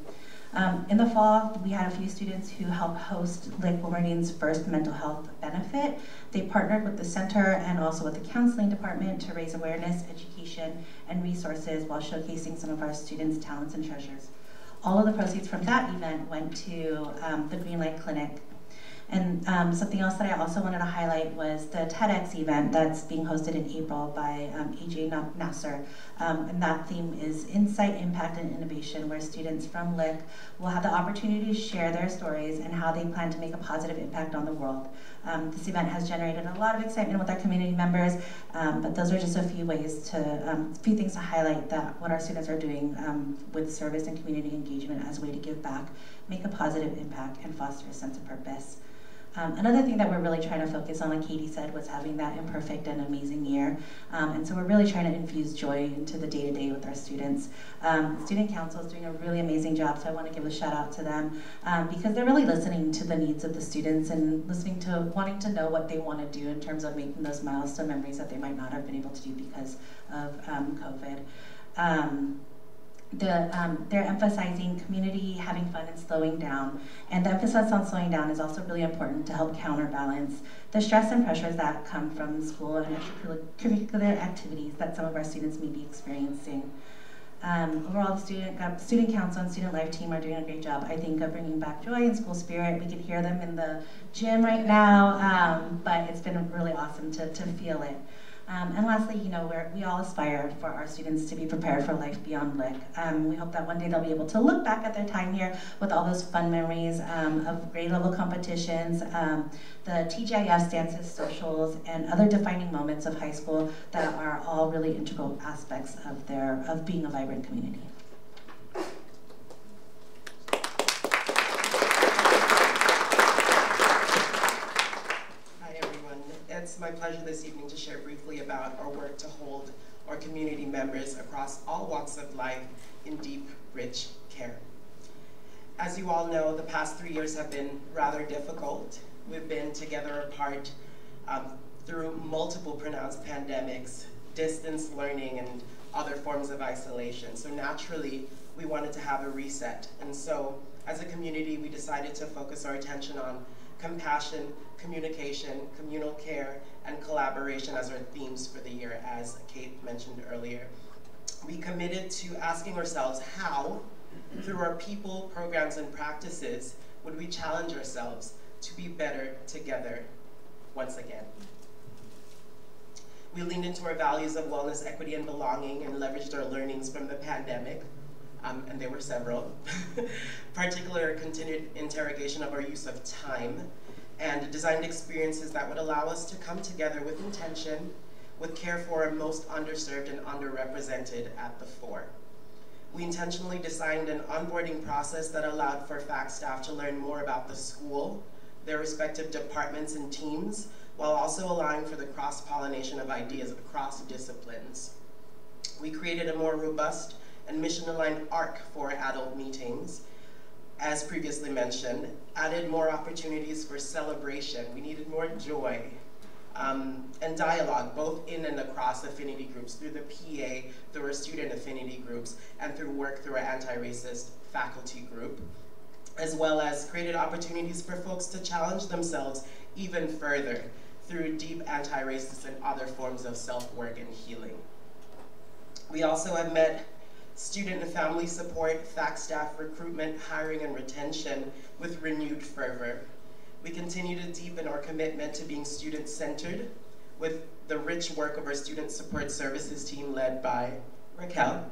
Um, in the fall, we had a few students who helped host Lick Wilmerding's first mental health benefit. They partnered with the center and also with the counseling department to raise awareness, education, and resources while showcasing some of our students' talents and treasures. All of the proceeds from that event went to um, the Greenlight Clinic and um, something else that I also wanted to highlight was the TEDx event that's being hosted in April by um, AJ Nasser. Um, and that theme is Insight, Impact, and Innovation, where students from Lick will have the opportunity to share their stories and how they plan to make a positive impact on the world. Um, this event has generated a lot of excitement with our community members, um, but those are just a few ways to, um, a few things to highlight that what our students are doing with service and community engagement as a way to give back, make a positive impact, and foster a sense of purpose. Um, another thing that we're really trying to focus on, like Katie said, was having that imperfect and amazing year. Um, and so we're really trying to infuse joy into the day-to-day -day with our students. Um, Student Council is doing a really amazing job, so I want to give a shout out to them um, because they're really listening to the needs of the students and listening to wanting to know what they want to do in terms of making those milestone memories that they might not have been able to do because of um, COVID. The, um, they're emphasizing community, having fun, and slowing down. And the emphasis on slowing down is also really important to help counterbalance the stress and pressures that come from school and extracurricular activities that some of our students may be experiencing. Um, overall, the student, uh, student council and student life team are doing a great job, I think, of bringing back joy and school spirit. We can hear them in the gym right now, um, but it's been really awesome to, to feel it. Um, and lastly, you know, we all aspire for our students to be prepared for life beyond Lick. Um, we hope that one day they'll be able to look back at their time here with all those fun memories um, of grade level competitions, um, the TGIF dances, socials, and other defining moments of high school that are all really integral aspects of their of being a vibrant community. it's my pleasure this evening to share briefly about our work to hold our community members across all walks of life in deep, rich care. As you all know, the past three years have been rather difficult. We've been together apart um, through multiple pronounced pandemics, distance learning, and other forms of isolation. So naturally, we wanted to have a reset. And so, as a community, we decided to focus our attention on compassion, communication, communal care, and collaboration as our themes for the year, as Kate mentioned earlier. We committed to asking ourselves how, through our people, programs, and practices, would we challenge ourselves to be better together once again. We leaned into our values of wellness, equity, and belonging and leveraged our learnings from the pandemic, um, and there were several. Particular continued interrogation of our use of time and designed experiences that would allow us to come together with intention, with care for our most underserved and underrepresented at the fore. We intentionally designed an onboarding process that allowed for FACT staff to learn more about the school, their respective departments and teams, while also allowing for the cross-pollination of ideas across disciplines. We created a more robust and mission-aligned arc for adult meetings, as previously mentioned, added more opportunities for celebration. We needed more joy um, and dialogue, both in and across affinity groups, through the PA, through our student affinity groups, and through work through our anti-racist faculty group, as well as created opportunities for folks to challenge themselves even further through deep anti-racist and other forms of self-work and healing. We also have met student and family support, FACT staff recruitment, hiring, and retention with renewed fervor. We continue to deepen our commitment to being student-centered with the rich work of our student support services team led by Raquel.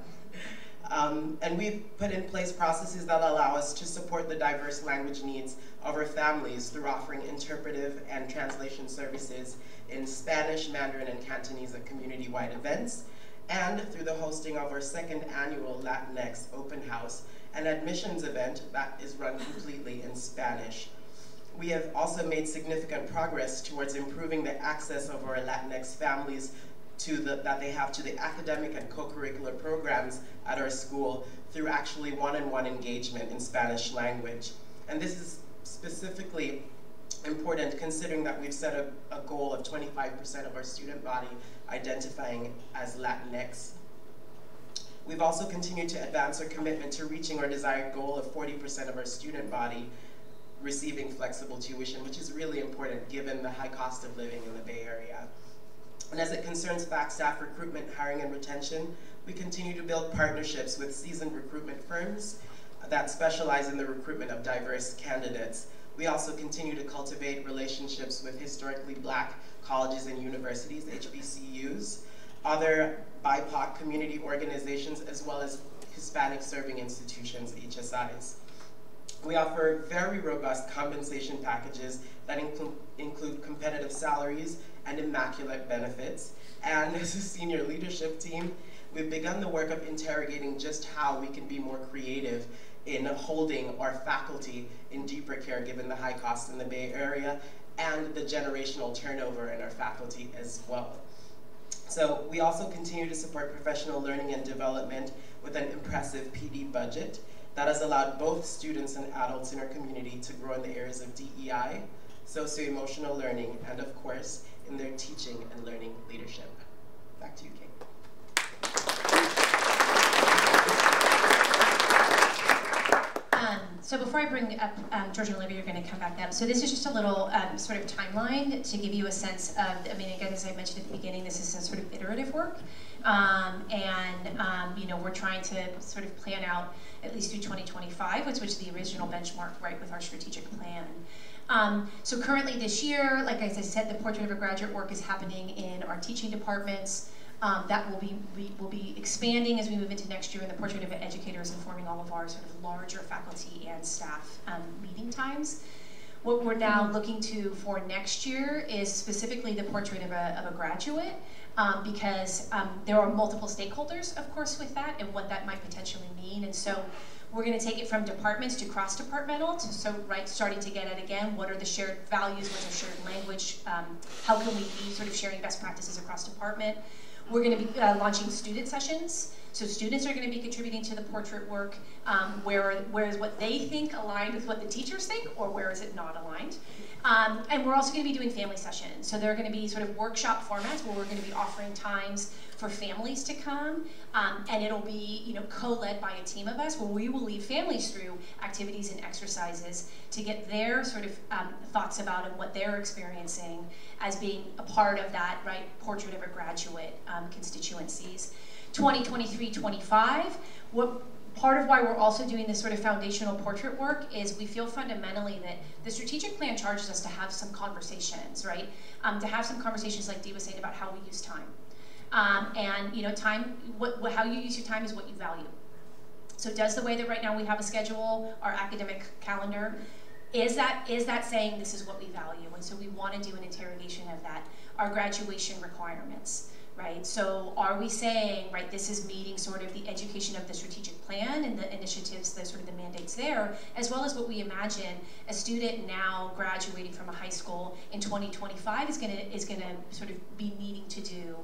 Um, and we've put in place processes that allow us to support the diverse language needs of our families through offering interpretive and translation services in Spanish, Mandarin, and Cantonese at community-wide events, and through the hosting of our second annual Latinx Open House, an admissions event that is run completely in Spanish. We have also made significant progress towards improving the access of our Latinx families to the, that they have to the academic and co-curricular programs at our school through actually one-on-one -on -one engagement in Spanish language. And this is specifically important considering that we've set a, a goal of 25% of our student body identifying as Latinx. We've also continued to advance our commitment to reaching our desired goal of 40% of our student body receiving flexible tuition, which is really important given the high cost of living in the Bay Area. And as it concerns fact staff recruitment, hiring, and retention, we continue to build partnerships with seasoned recruitment firms that specialize in the recruitment of diverse candidates. We also continue to cultivate relationships with historically black colleges and universities, HBCUs, other BIPOC community organizations, as well as Hispanic serving institutions, HSIs. We offer very robust compensation packages that include, include competitive salaries and immaculate benefits. And as a senior leadership team, we've begun the work of interrogating just how we can be more creative in holding our faculty in deeper care given the high costs in the Bay Area and the generational turnover in our faculty as well. So we also continue to support professional learning and development with an impressive PD budget that has allowed both students and adults in our community to grow in the areas of DEI, socio-emotional learning, and of course, in their teaching and learning leadership. Back to you, Kate. Um, so before I bring up um, George and Olivia, you're going to come back up. So this is just a little um, sort of timeline to give you a sense of, I mean, again, as I mentioned at the beginning, this is a sort of iterative work. Um, and, um, you know, we're trying to sort of plan out at least through 2025, which was the original benchmark, right, with our strategic plan. Um, so currently this year, like as I said, the Portrait of a Graduate work is happening in our teaching departments. Um, that will be we will be expanding as we move into next year, and the Portrait of Educators informing all of our sort of larger faculty and staff um, meeting times. What we're now looking to for next year is specifically the Portrait of a, of a Graduate, um, because um, there are multiple stakeholders, of course, with that and what that might potentially mean. And so we're going to take it from departments to cross-departmental. So, right, starting to get at again, what are the shared values, what's our shared language, um, how can we be sort of sharing best practices across department. We're going to be uh, launching student sessions. So students are going to be contributing to the portrait work, um, where, where is what they think aligned with what the teachers think, or where is it not aligned. Um, and we're also going to be doing family sessions. So there are going to be sort of workshop formats where we're going to be offering times for families to come, um, and it'll be you know co-led by a team of us where we will lead families through activities and exercises to get their sort of um, thoughts about and what they're experiencing as being a part of that right portrait of a graduate um, constituencies. 2023-25, what part of why we're also doing this sort of foundational portrait work is we feel fundamentally that the strategic plan charges us to have some conversations, right? Um, to have some conversations like Dee was saying about how we use time. Um, and you know, time, what, what, how you use your time is what you value. So does the way that right now we have a schedule, our academic calendar, is that, is that saying this is what we value? And so we want to do an interrogation of that. Our graduation requirements right? So are we saying, right, this is meeting sort of the education of the strategic plan and the initiatives, the sort of the mandates there, as well as what we imagine a student now graduating from a high school in 2025 is gonna, is gonna sort of be needing to do.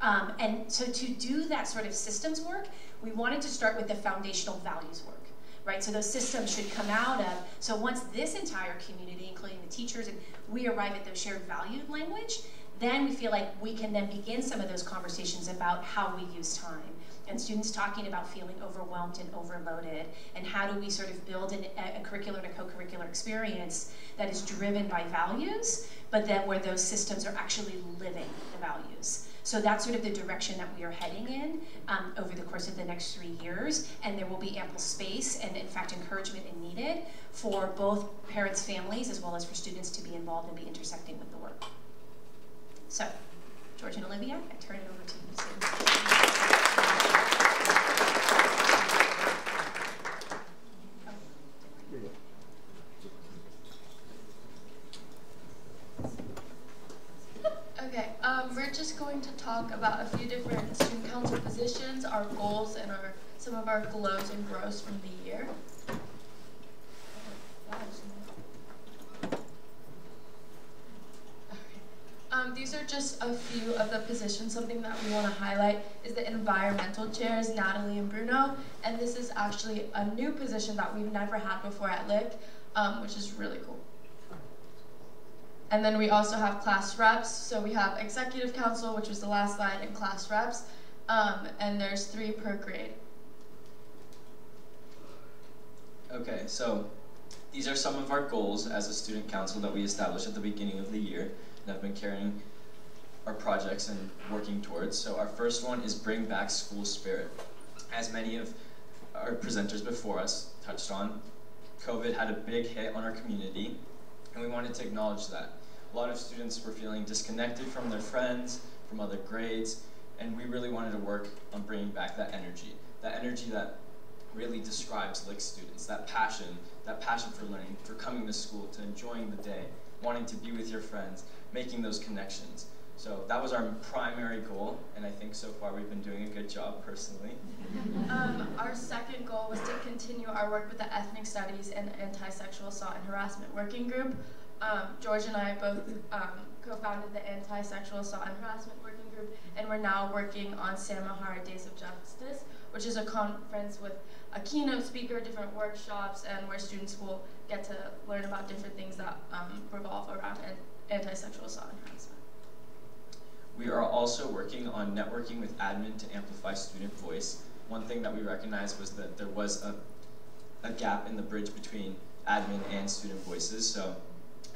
Um, and so to do that sort of systems work, we wanted to start with the foundational values work. Right, so those systems should come out of, so once this entire community, including the teachers, and we arrive at those shared value language, then we feel like we can then begin some of those conversations about how we use time and students talking about feeling overwhelmed and overloaded and how do we sort of build an, a, curricular and a co-curricular experience that is driven by values but then where those systems are actually living the values so that's sort of the direction that we are heading in um, over the course of the next three years and there will be ample space and in fact encouragement and needed for both parents families as well as for students to be involved and be intersecting with the work so, George and Olivia, I turn it over to you. Okay, um, we're just going to talk about a few different student council positions, our goals, and our some of our glows and grows from the year. Um, these are just a few of the positions. Something that we want to highlight is the environmental chairs, Natalie and Bruno. And this is actually a new position that we've never had before at Lick, um, which is really cool. And then we also have class reps. So we have executive council, which was the last slide, and class reps. Um, and there's three per grade. Okay, so these are some of our goals as a student council that we established at the beginning of the year and have been carrying our projects and working towards. So our first one is bring back school spirit. As many of our presenters before us touched on, COVID had a big hit on our community and we wanted to acknowledge that. A lot of students were feeling disconnected from their friends, from other grades, and we really wanted to work on bringing back that energy. That energy that really describes Lick students, that passion, that passion for learning, for coming to school, to enjoying the day, wanting to be with your friends, making those connections. So that was our primary goal, and I think so far we've been doing a good job personally. Um, our second goal was to continue our work with the Ethnic Studies and Anti-Sexual Assault and Harassment Working Group. Um, George and I both um, co-founded the Anti-Sexual Assault and Harassment Working Group, and we're now working on Samahara Days of Justice, which is a conference with a keynote speaker, different workshops, and where students will get to learn about different things that um, revolve around anti-sexual assault and harassment. We are also working on networking with admin to amplify student voice. One thing that we recognized was that there was a, a gap in the bridge between admin and student voices. So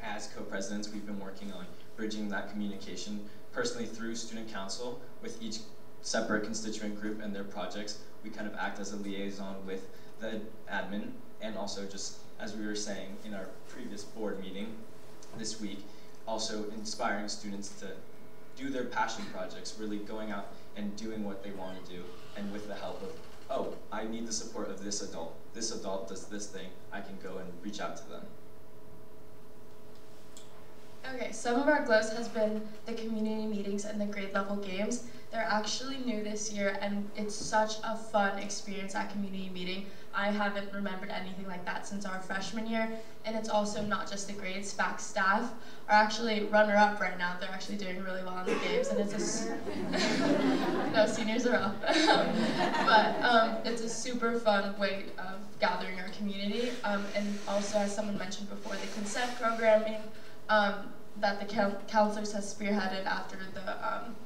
as co-presidents, we've been working on bridging that communication personally through student council with each separate constituent group and their projects. We kind of act as a liaison with the admin and also just as we were saying in our previous board meeting this week, also inspiring students to do their passion projects, really going out and doing what they want to do, and with the help of, oh, I need the support of this adult. This adult does this thing, I can go and reach out to them. Okay, some of our glows has been the community meetings and the grade level games. They're actually new this year and it's such a fun experience at community meeting. I haven't remembered anything like that since our freshman year. And it's also not just the grades, fact staff are actually runner-up right now. They're actually doing really well in the games and it's a, no, seniors are up. but um, it's a super fun way of gathering our community. Um, and also, as someone mentioned before, the consent programming, um, that the counselors has spearheaded after the um,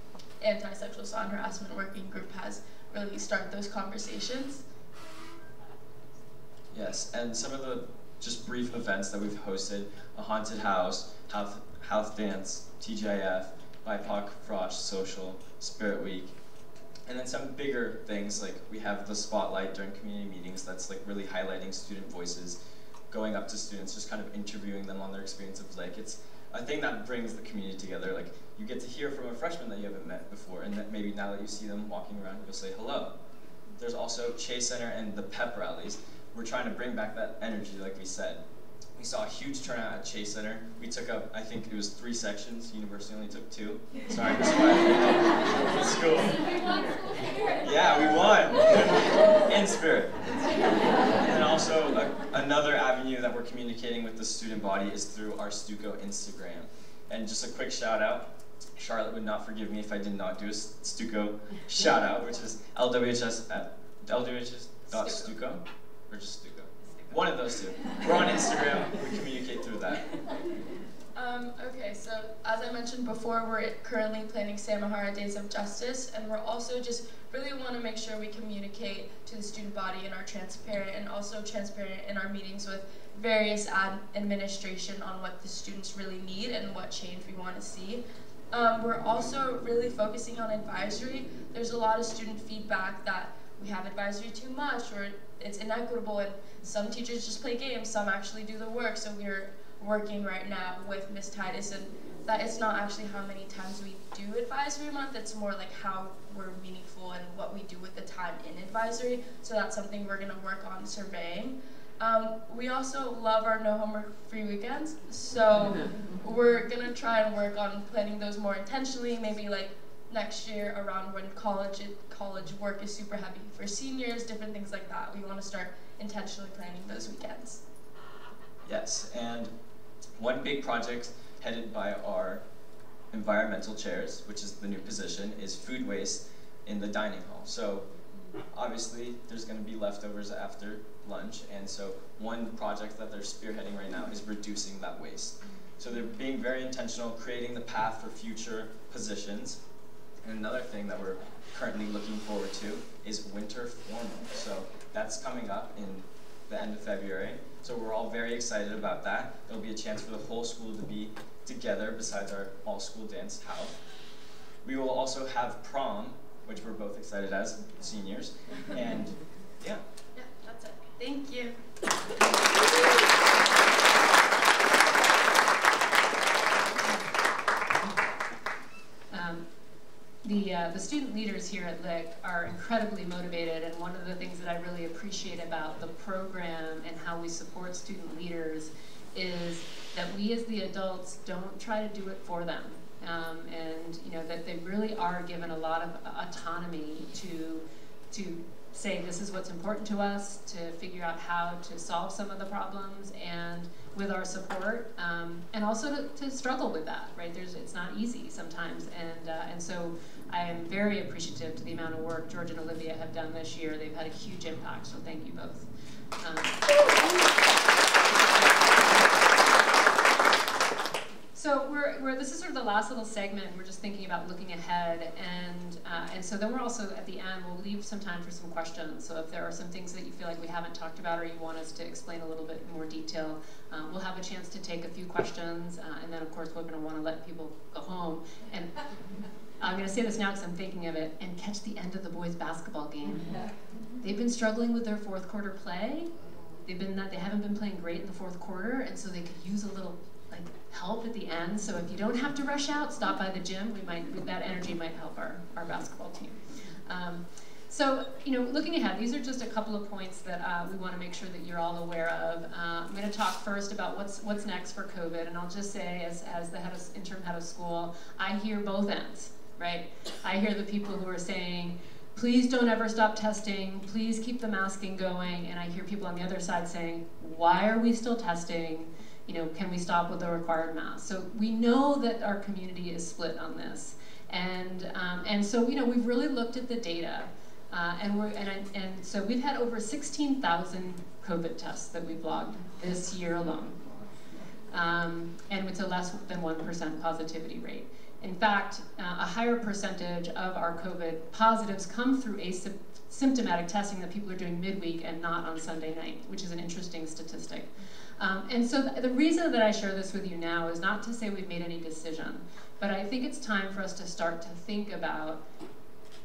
anti-sexual assault and harassment working group has really started those conversations. Yes, and some of the just brief events that we've hosted, a haunted house, health, health dance, TGIF, BIPOC Frosh Social, Spirit Week, and then some bigger things like we have the spotlight during community meetings that's like really highlighting student voices, going up to students, just kind of interviewing them on their experience of Lick. It's a thing that brings the community together. Like you get to hear from a freshman that you haven't met before, and that maybe now that you see them walking around, you'll say hello. There's also Chase Center and the pep rallies. We're trying to bring back that energy, like we said. We saw a huge turnout at Chase Center. We took up, I think it was three sections. University only took two. Sorry, Miss White. School. Yeah, we won. In spirit. And then also a, another avenue that we're communicating with the student body is through our Stuco Instagram. And just a quick shout out. Charlotte would not forgive me if I did not do a Stuco shout out, which is LWHS at lwhs.stuco or just Stuco. One of those two. We're on Instagram. We communicate through that. Um, okay, so as I mentioned before, we're currently planning Samahara Days of Justice, and we're also just really want to make sure we communicate to the student body and are transparent, and also transparent in our meetings with various ad administration on what the students really need and what change we want to see. Um, we're also really focusing on advisory. There's a lot of student feedback that we have advisory too much or it's inequitable and some teachers just play games, some actually do the work. So we're working right now with Ms. Titus and that it's not actually how many times we do advisory month, it's more like how we're meaningful and what we do with the time in advisory. So that's something we're gonna work on surveying. Um, we also love our no homework free weekends, so we're gonna try and work on planning those more intentionally, maybe like next year around when college college work is super heavy for seniors, different things like that. We want to start intentionally planning those weekends. Yes, and one big project headed by our environmental chairs, which is the new position, is food waste in the dining hall. So obviously there's going to be leftovers after lunch, and so one project that they're spearheading right now is reducing that waste. So they're being very intentional, creating the path for future positions. And another thing that we're currently looking forward to is winter formal. So that's coming up in the end of February. So we're all very excited about that. There'll be a chance for the whole school to be together besides our all-school dance house. We will also have prom, which we're both excited as seniors. And yeah. Yeah, that's it. Thank you. Um, the, uh, the student leaders here at Lick are incredibly motivated and one of the things that I really appreciate about the program and how we support student leaders is that we as the adults don't try to do it for them. Um, and you know that they really are given a lot of autonomy to to say this is what's important to us, to figure out how to solve some of the problems, and with our support, um, and also to, to, struggle with that. Right? There's it's not easy sometimes, and uh, and so I am very appreciative to the amount of work George and Olivia have done this year. They've had a huge impact, so thank you both. Um, so we're, we're, this is sort of the last little segment. We're just thinking about looking ahead, and uh, and so then we're also at the end. We'll leave some time for some questions. So if there are some things that you feel like we haven't talked about, or you want us to explain a little bit more detail, um, we'll have a chance to take a few questions, uh, and then of course we're going to want to let people go home. And I'm going to say this now because I'm thinking of it, and catch the end of the boys' basketball game. They've been struggling with their fourth quarter play. They've been not, they haven't been playing great in the fourth quarter, and so they could use a little like help at the end. So if you don't have to rush out, stop by the gym. We might that energy might help our, our basketball team. Um, so, you know, looking ahead, these are just a couple of points that uh, we want to make sure that you're all aware of. Uh, I'm going to talk first about what's what's next for COVID, and I'll just say, as, as the head of, interim head of school, I hear both ends right? I hear the people who are saying, please don't ever stop testing, please keep the masking going, and I hear people on the other side saying, why are we still testing? You know, can we stop with the required mask? So we know that our community is split on this. And, um, and so, you know, we've really looked at the data. Uh, and, we're, and, and so we've had over 16,000 COVID tests that we've logged this year alone. Um, and it's a less than 1% positivity rate. In fact, uh, a higher percentage of our COVID positives come through asymptomatic testing that people are doing midweek and not on Sunday night, which is an interesting statistic. Um, and so th the reason that I share this with you now is not to say we've made any decision, but I think it's time for us to start to think about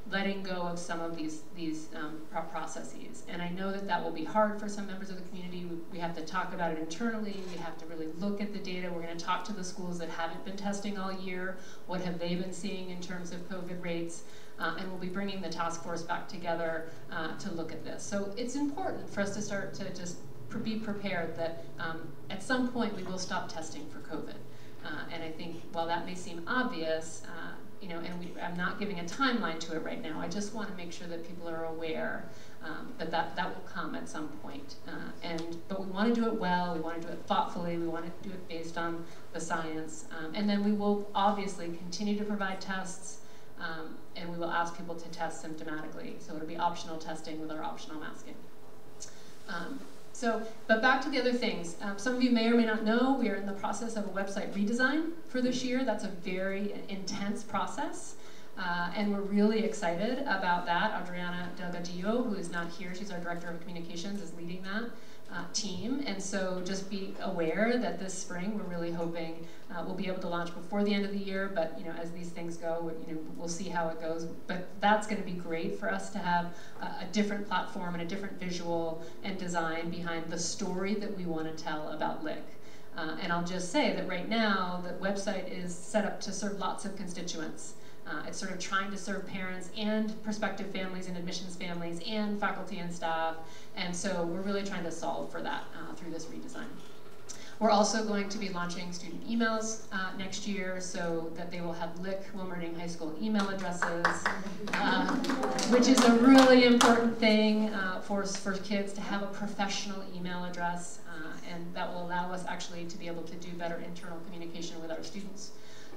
letting go of some of these, these um, processes. And I know that that will be hard for some members of the community. We, we, have to talk about it internally. We have to really look at the data. We're going to talk to the schools that haven't been testing all year. What have they been seeing in terms of COVID rates? Uh, and we'll be bringing the task force back together uh, to look at this. So it's important for us to start to just be prepared that um, at some point we will stop testing for COVID. Uh, and I think while that may seem obvious, uh, you know, and we, I'm not giving a timeline to it right now. I just want to make sure that people are aware um, that, that will come at some point. Uh, and but we want to do it well. We want to do it thoughtfully. We want to do it based on the science. Um, and then we will obviously continue to provide tests. Um, and we will ask people to test symptomatically. So it'll be optional testing with our optional masking. So, but back to the other things. Um, some of you may or may not know we are in the process of a website redesign for this year. That's a very intense process. Uh, and we're really excited about that. Adriana Delgadillo, who is not here, she's our Director of Communications, is leading that uh, team. And so just be aware that this spring we're really hoping uh, we'll be able to launch before the end of the year. But you know, as these things go, you know, we'll see how it goes. But that's going to be great for us to have a, a different platform and a different visual and design behind the story that we want to tell about Lick. Uh, and I'll just say that right now, the website is set up to serve lots of constituents. Uh, it's sort of trying to serve parents and prospective families and admissions families and faculty and staff. And so we're really trying to solve for that uh, through this redesign. We're also going to be launching student emails uh, next year so that they will have Lick Wilmerding High School email addresses, uh, which is a really important thing uh, for, for kids to have a professional email address. Uh, and that will allow us actually to be able to do better internal communication with our students.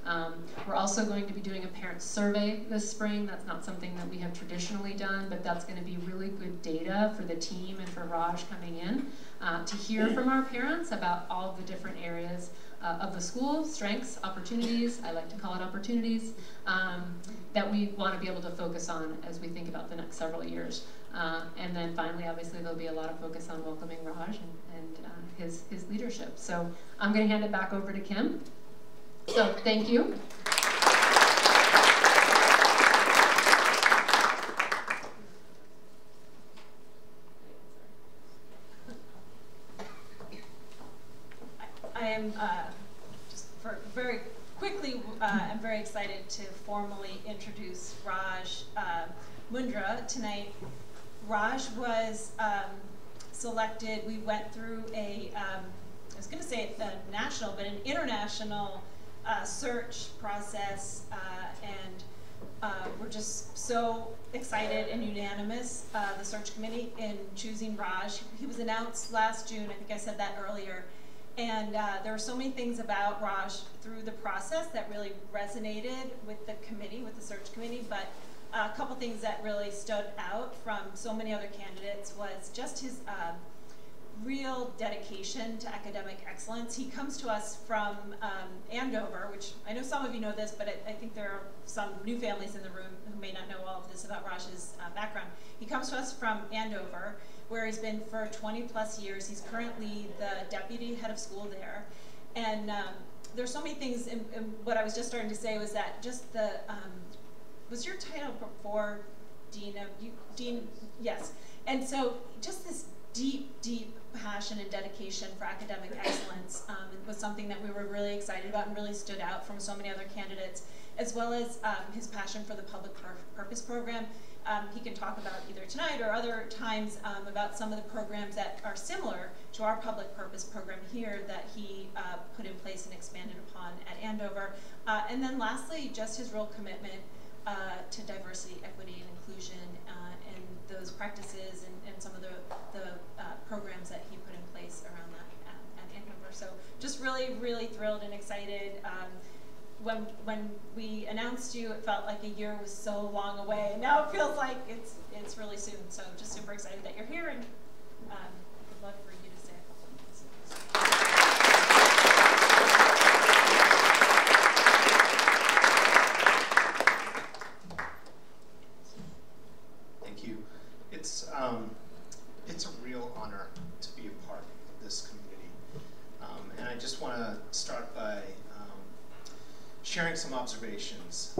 Um, we're also going to be doing a parent survey this spring. That's not something that we have traditionally done, but that's going to be really good data for the team and for Raj coming in uh, to hear from our parents about all the different areas uh, of the school, strengths, opportunities, I like to call it opportunities, um, that we want to be able to focus on as we think about the next several years. Uh, and then finally, obviously, there'll be a lot of focus on welcoming Raj and, and uh, his, his leadership. So I'm going to hand it back over to Kim. So thank you. I am uh, just for very quickly, uh, I'm very excited to formally introduce Raj uh, Mundra tonight. Raj was um, selected, we went through a, um, I was going to say a national, but an international uh, search process, uh, and uh, we're just so excited and unanimous, uh, the search committee, in choosing Raj. He was announced last June, I think I said that earlier, and uh, there were so many things about Raj through the process that really resonated with the committee, with the search committee, but a couple things that really stood out from so many other candidates was just his uh, real dedication to academic excellence. He comes to us from um, Andover, which I know some of you know this, but I, I, think there are some new families in the room who may not know all of this about Raj's uh, background. He comes to us from Andover, where he's been for 20 plus years. He's currently the deputy head of school there. And um, there's so many things, in, what I was just starting to say was that just the, um, was your title before Dean of, you, Dean, yes. And so just this deep, deep passion and dedication for academic excellence um, was something that we were really excited about and really stood out from so many other candidates, as well as um, his passion for the public purpose program. Um, he can talk about either tonight or other times um, about some of the programs that are similar to our public purpose program here that he uh, put in place and expanded upon at Andover. Uh, and then lastly, just his real commitment uh, to diversity, equity, and inclusion uh, those practices and, and some of the, the uh, programs that he put in place around that at, at Andover. So just really, really thrilled and excited. Um, when when we announced you, it felt like a year was so long away, now it feels like it's it's really soon. So just super excited that you're here, and um, would love for you to say a couple minutes. Um, it's a real honor to be a part of this community. Um, and I just want to start by um, sharing some observations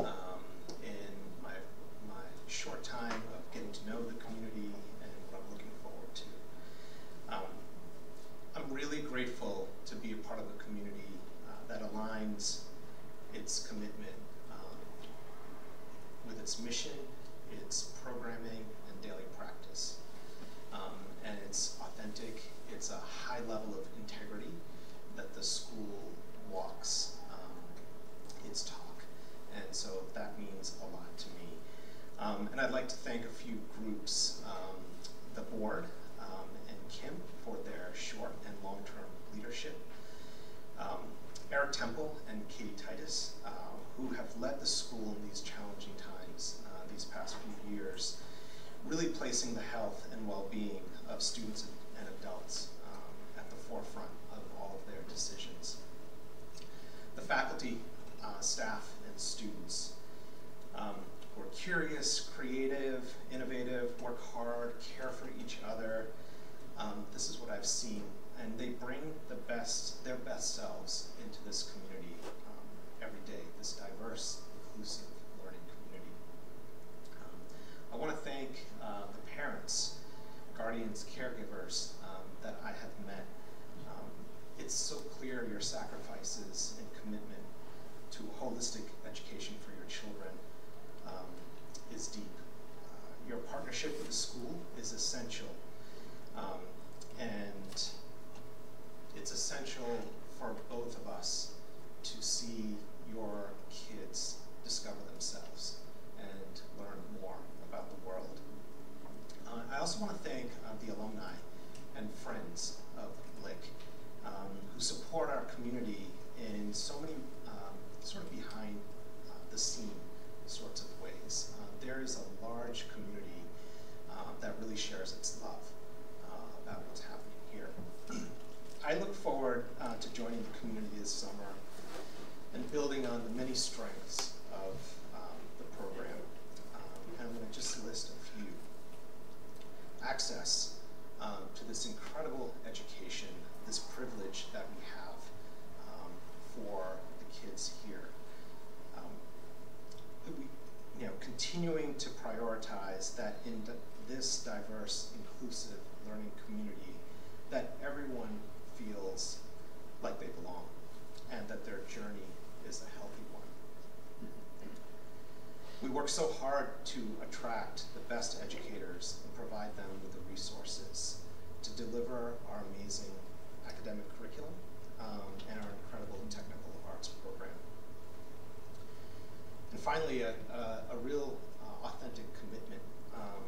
work so hard to attract the best educators and provide them with the resources to deliver our amazing academic curriculum um, and our incredible technical arts program. And finally, a, a, a real uh, authentic commitment um,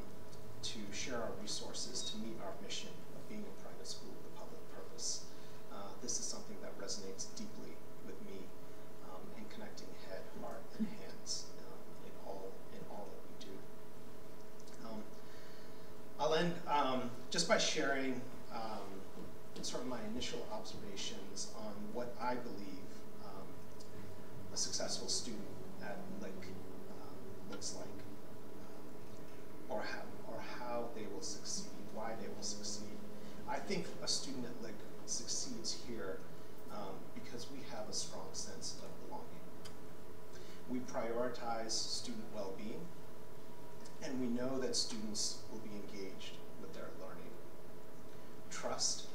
to share our resources to meet our mission of being a private school with a public purpose. Uh, this is something that resonates deeply with me in connecting head, heart, and hands um, in all in all that we do. Um, I'll end um, just by sharing um, sort of my initial observations on what I believe um, a successful student at Lick um, looks like, or how or how they will succeed, why they will succeed. I think a student at Lick succeeds here um, because we have a strong sense of belonging. we prioritize student well-being, and we know that students will be engaged with their learning. Trust,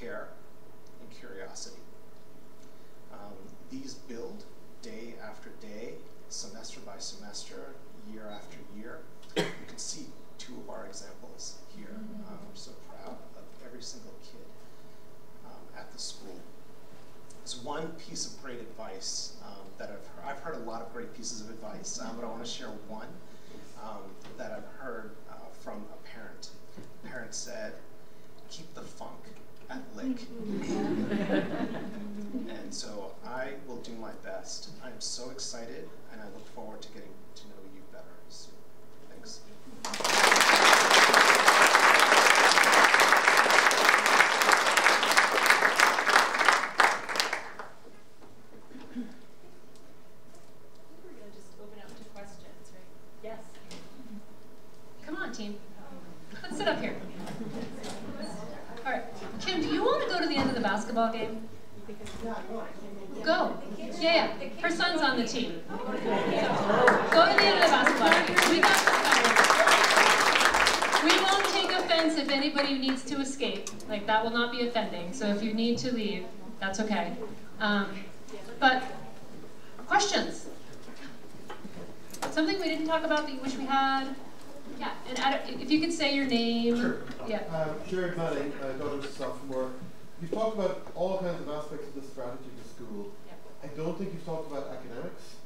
care, and curiosity. Um, these build day after day, semester by semester, year after year. You can see two of our examples here. Um, I'm so proud of every single kid um, at the school. There's one piece of great advice um, that I've heard. I've heard a lot of great pieces of advice, um, but I want to share one um, that I've heard uh, from a parent. The parent said, keep the funk at lick. and so I will do my best. I'm so excited, and I look forward to getting to know you better soon. Thanks. Basketball game? Go. Yeah, yeah. Her son's on the team. Go to the end of the basketball game. We got We won't take offense if anybody needs to escape. Like, that will not be offending. So if you need to leave, that's okay. Um, but, questions? Something we didn't talk about that you wish we had? Yeah, and if you could say your name. Sure. Yeah. Um, Sherry Manning, uh, daughter sophomore. You've talked about all kinds of aspects of the strategy of the school. I don't think you've talked about academics.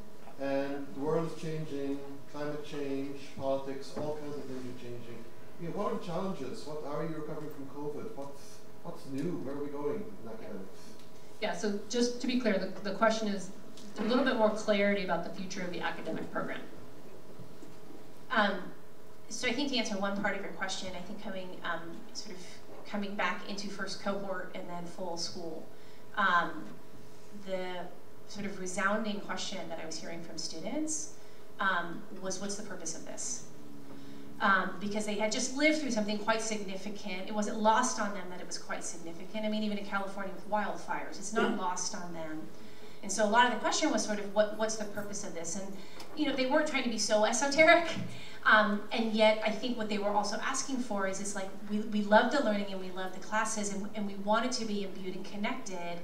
And the world is changing, climate change, politics, all kinds of things are changing. You know, what are the challenges? What are you recovering from COVID? What's what's new? Where are we going in academics? Yeah, so just to be clear, the, the question is a little bit more clarity about the future of the academic program. Um, so I think to answer one part of your question, I think coming um, sort of coming back into first cohort and then full school. Um, the sort of resounding question that I was hearing from students um, was, what's the purpose of this? Um, because they had just lived through something quite significant. It wasn't lost on them that it was quite significant. I mean, even in California with wildfires, it's not lost on them. And so a lot of the question was sort of, what, what's the purpose of this? And, you know, they weren't trying to be so esoteric. Um, and yet, I think what they were also asking for is, it's like, we, we love the learning and we love the classes and, and we wanted to be imbued and connected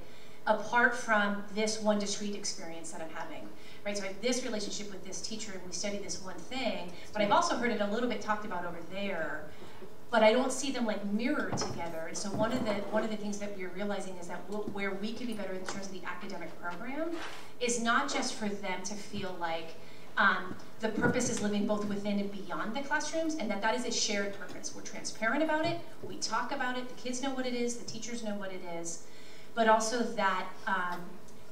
apart from this one discrete experience that I'm having. Right, so I have this relationship with this teacher and we study this one thing, but I've also heard it a little bit talked about over there but I don't see them like mirrored together. And so one of the one of the things that we're realizing is that we'll, where we could be better in terms of the academic program is not just for them to feel like um, the purpose is living both within and beyond the classrooms, and that that is a shared purpose. We're transparent about it. We talk about it. The kids know what it is. The teachers know what it is, but also that um,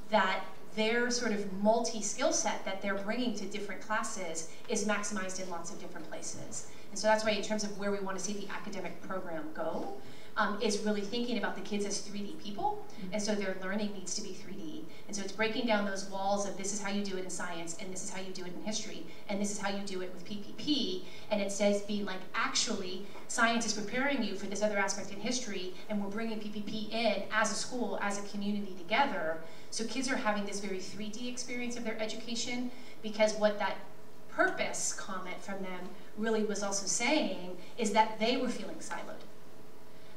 that their sort of multi-skill set that they're bringing to different classes is maximized in lots of different places. And so that's why in terms of where we want to see the academic program go, um, is really thinking about the kids as 3D people, mm-hmm. and so their learning needs to be 3D. And so it's breaking down those walls of this is how you do it in science, and this is how you do it in history, and this is how you do it with PPP, and it says being like, actually, science is preparing you for this other aspect in history, and we're bringing PPP in as a school, as a community together, so kids are having this very 3D experience of their education, because what that purpose comment from them really was also saying is that they were feeling siloed.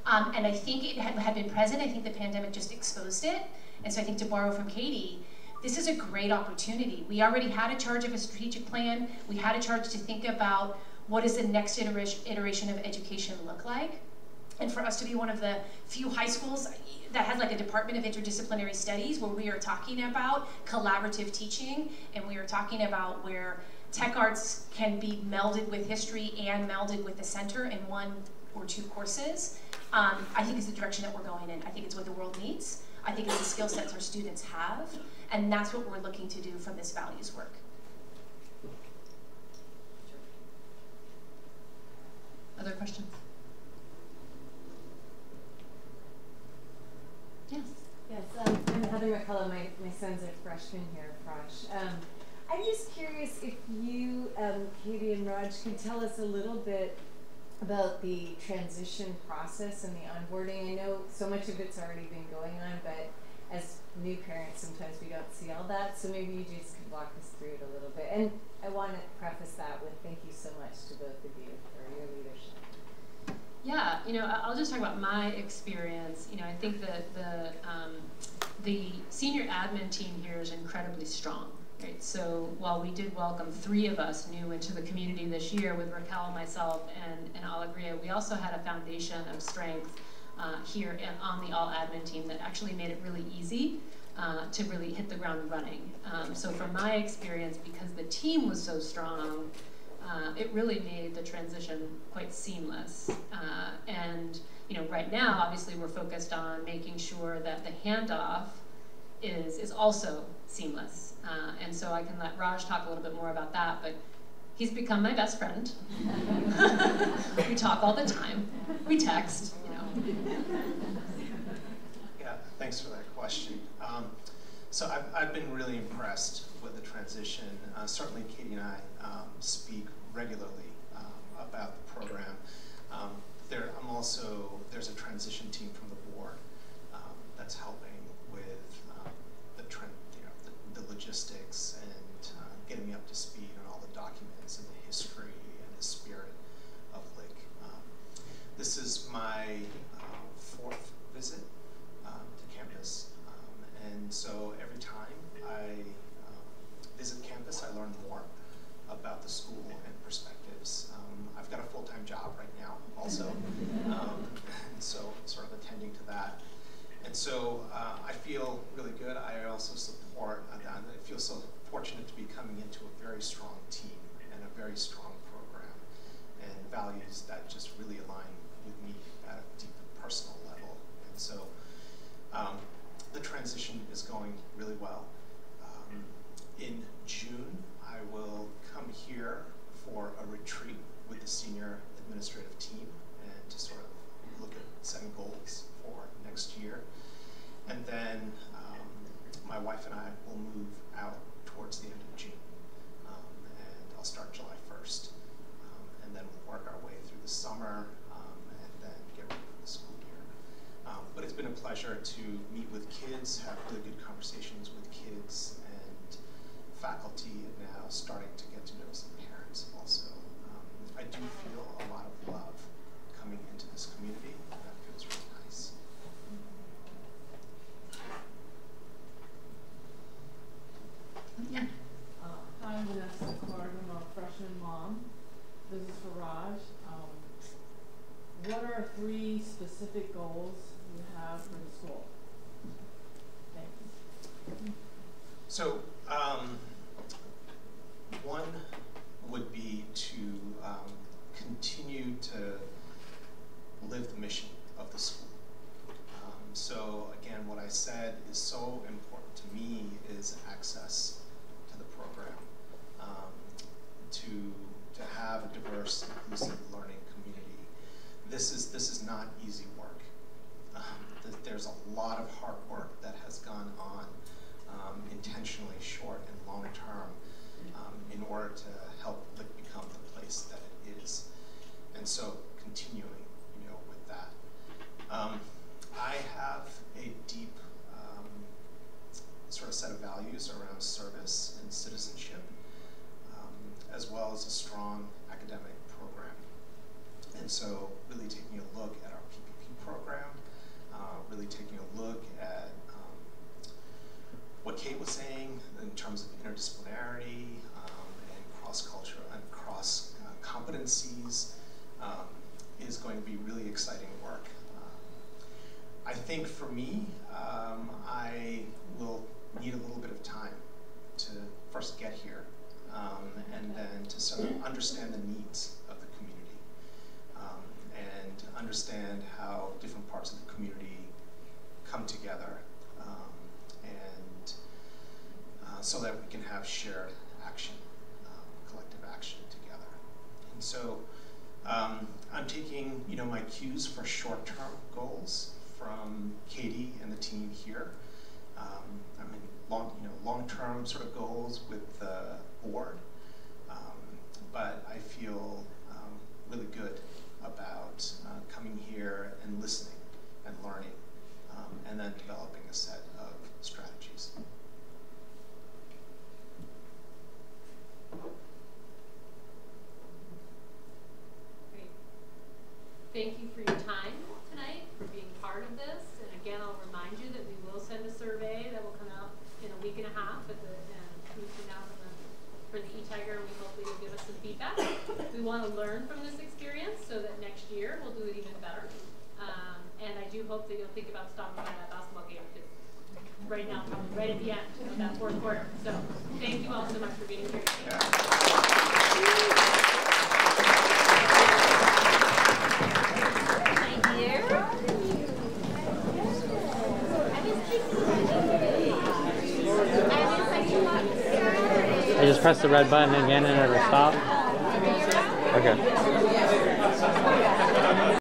Um, and I think it had, had, been present. I think the pandemic just exposed it. And so I think to borrow from Katie, this is a great opportunity. We already had a charge of a strategic plan. We had a charge to think about what does the next iteration of education look like. And for us to be one of the few high schools that has like a Department of Interdisciplinary Studies where we are talking about collaborative teaching and we are talking about where tech arts can be melded with history and melded with the center in one or two courses, um, I think is the direction that we're going in. I think it's what the world needs. I think it's the skill sets our students have, and that's what we're looking to do from this values work. Other questions? Yes. Yes, um, I'm Heather McCullough. My, my son's a freshman here at Frosh. Um, I'm just curious if you, um, Katie and Raj, can tell us a little bit about the transition process and the onboarding. I know so much of it's already been going on, but as new parents, sometimes we don't see all that. So maybe you just could walk us through it a little bit. And I want to preface that with thank you so much to both of you for your leadership. Yeah, you know, I'll just talk about my experience. You know, I think that the um, the senior admin team here is incredibly strong. Right, so while we did welcome three of us new into the community this year with Raquel, myself, and, and Allegra, we also had a foundation of strength uh, here on the all admin team that actually made it really easy uh, to really hit the ground running. Um, so from my experience, because the team was so strong, uh, it really made the transition quite seamless. Uh, and you know, right now, obviously, we're focused on making sure that the handoff is is also seamless. Uh, and so I can let Raj talk a little bit more about that, but he's become my best friend. we talk all the time. We text, you know. Yeah, thanks for that question. Um, so I've, I've been really impressed with the transition. Uh, certainly Katie and I um, speak regularly um, about the program. Um, there, I'm also, there's a transition team from the board um, that's helping logistics and uh, getting me up to speed on all the documents and the history and the spirit of Lick. Um, this is my uh, fourth visit um, to campus, um, and so every time I um, visit campus, I learn more about the school and perspectives. Um, I've got a full-time job right now also, um, so sort of attending to that. And so uh, I feel really good. I also uh, I feel so fortunate to be coming into a very strong team and a very strong program and values that just really align with me at a deep personal level. And so um, the transition is going really well. Um, in June, I will come here for a retreat with the senior administrative team and to sort of look at setting goals for next year. And then my wife and I will move out towards the end of June. Um, and I'll start July 1st. Um, and then we'll work our way through the summer um, and then get ready for the school year. Um, but it's been a pleasure to meet with kids, have really good conversations with kids and faculty, and now starting to get to know some parents also. Um, I do feel a lot of love coming into this community. what are three specific goals you have for the school? Thanks. So, um, one would be to um, continue to live the mission of the school. Um, so again, what I said is so important to me is access to the program, um, to, to have a diverse, inclusive learning this is this is not easy work. Um, there's a lot of hard work that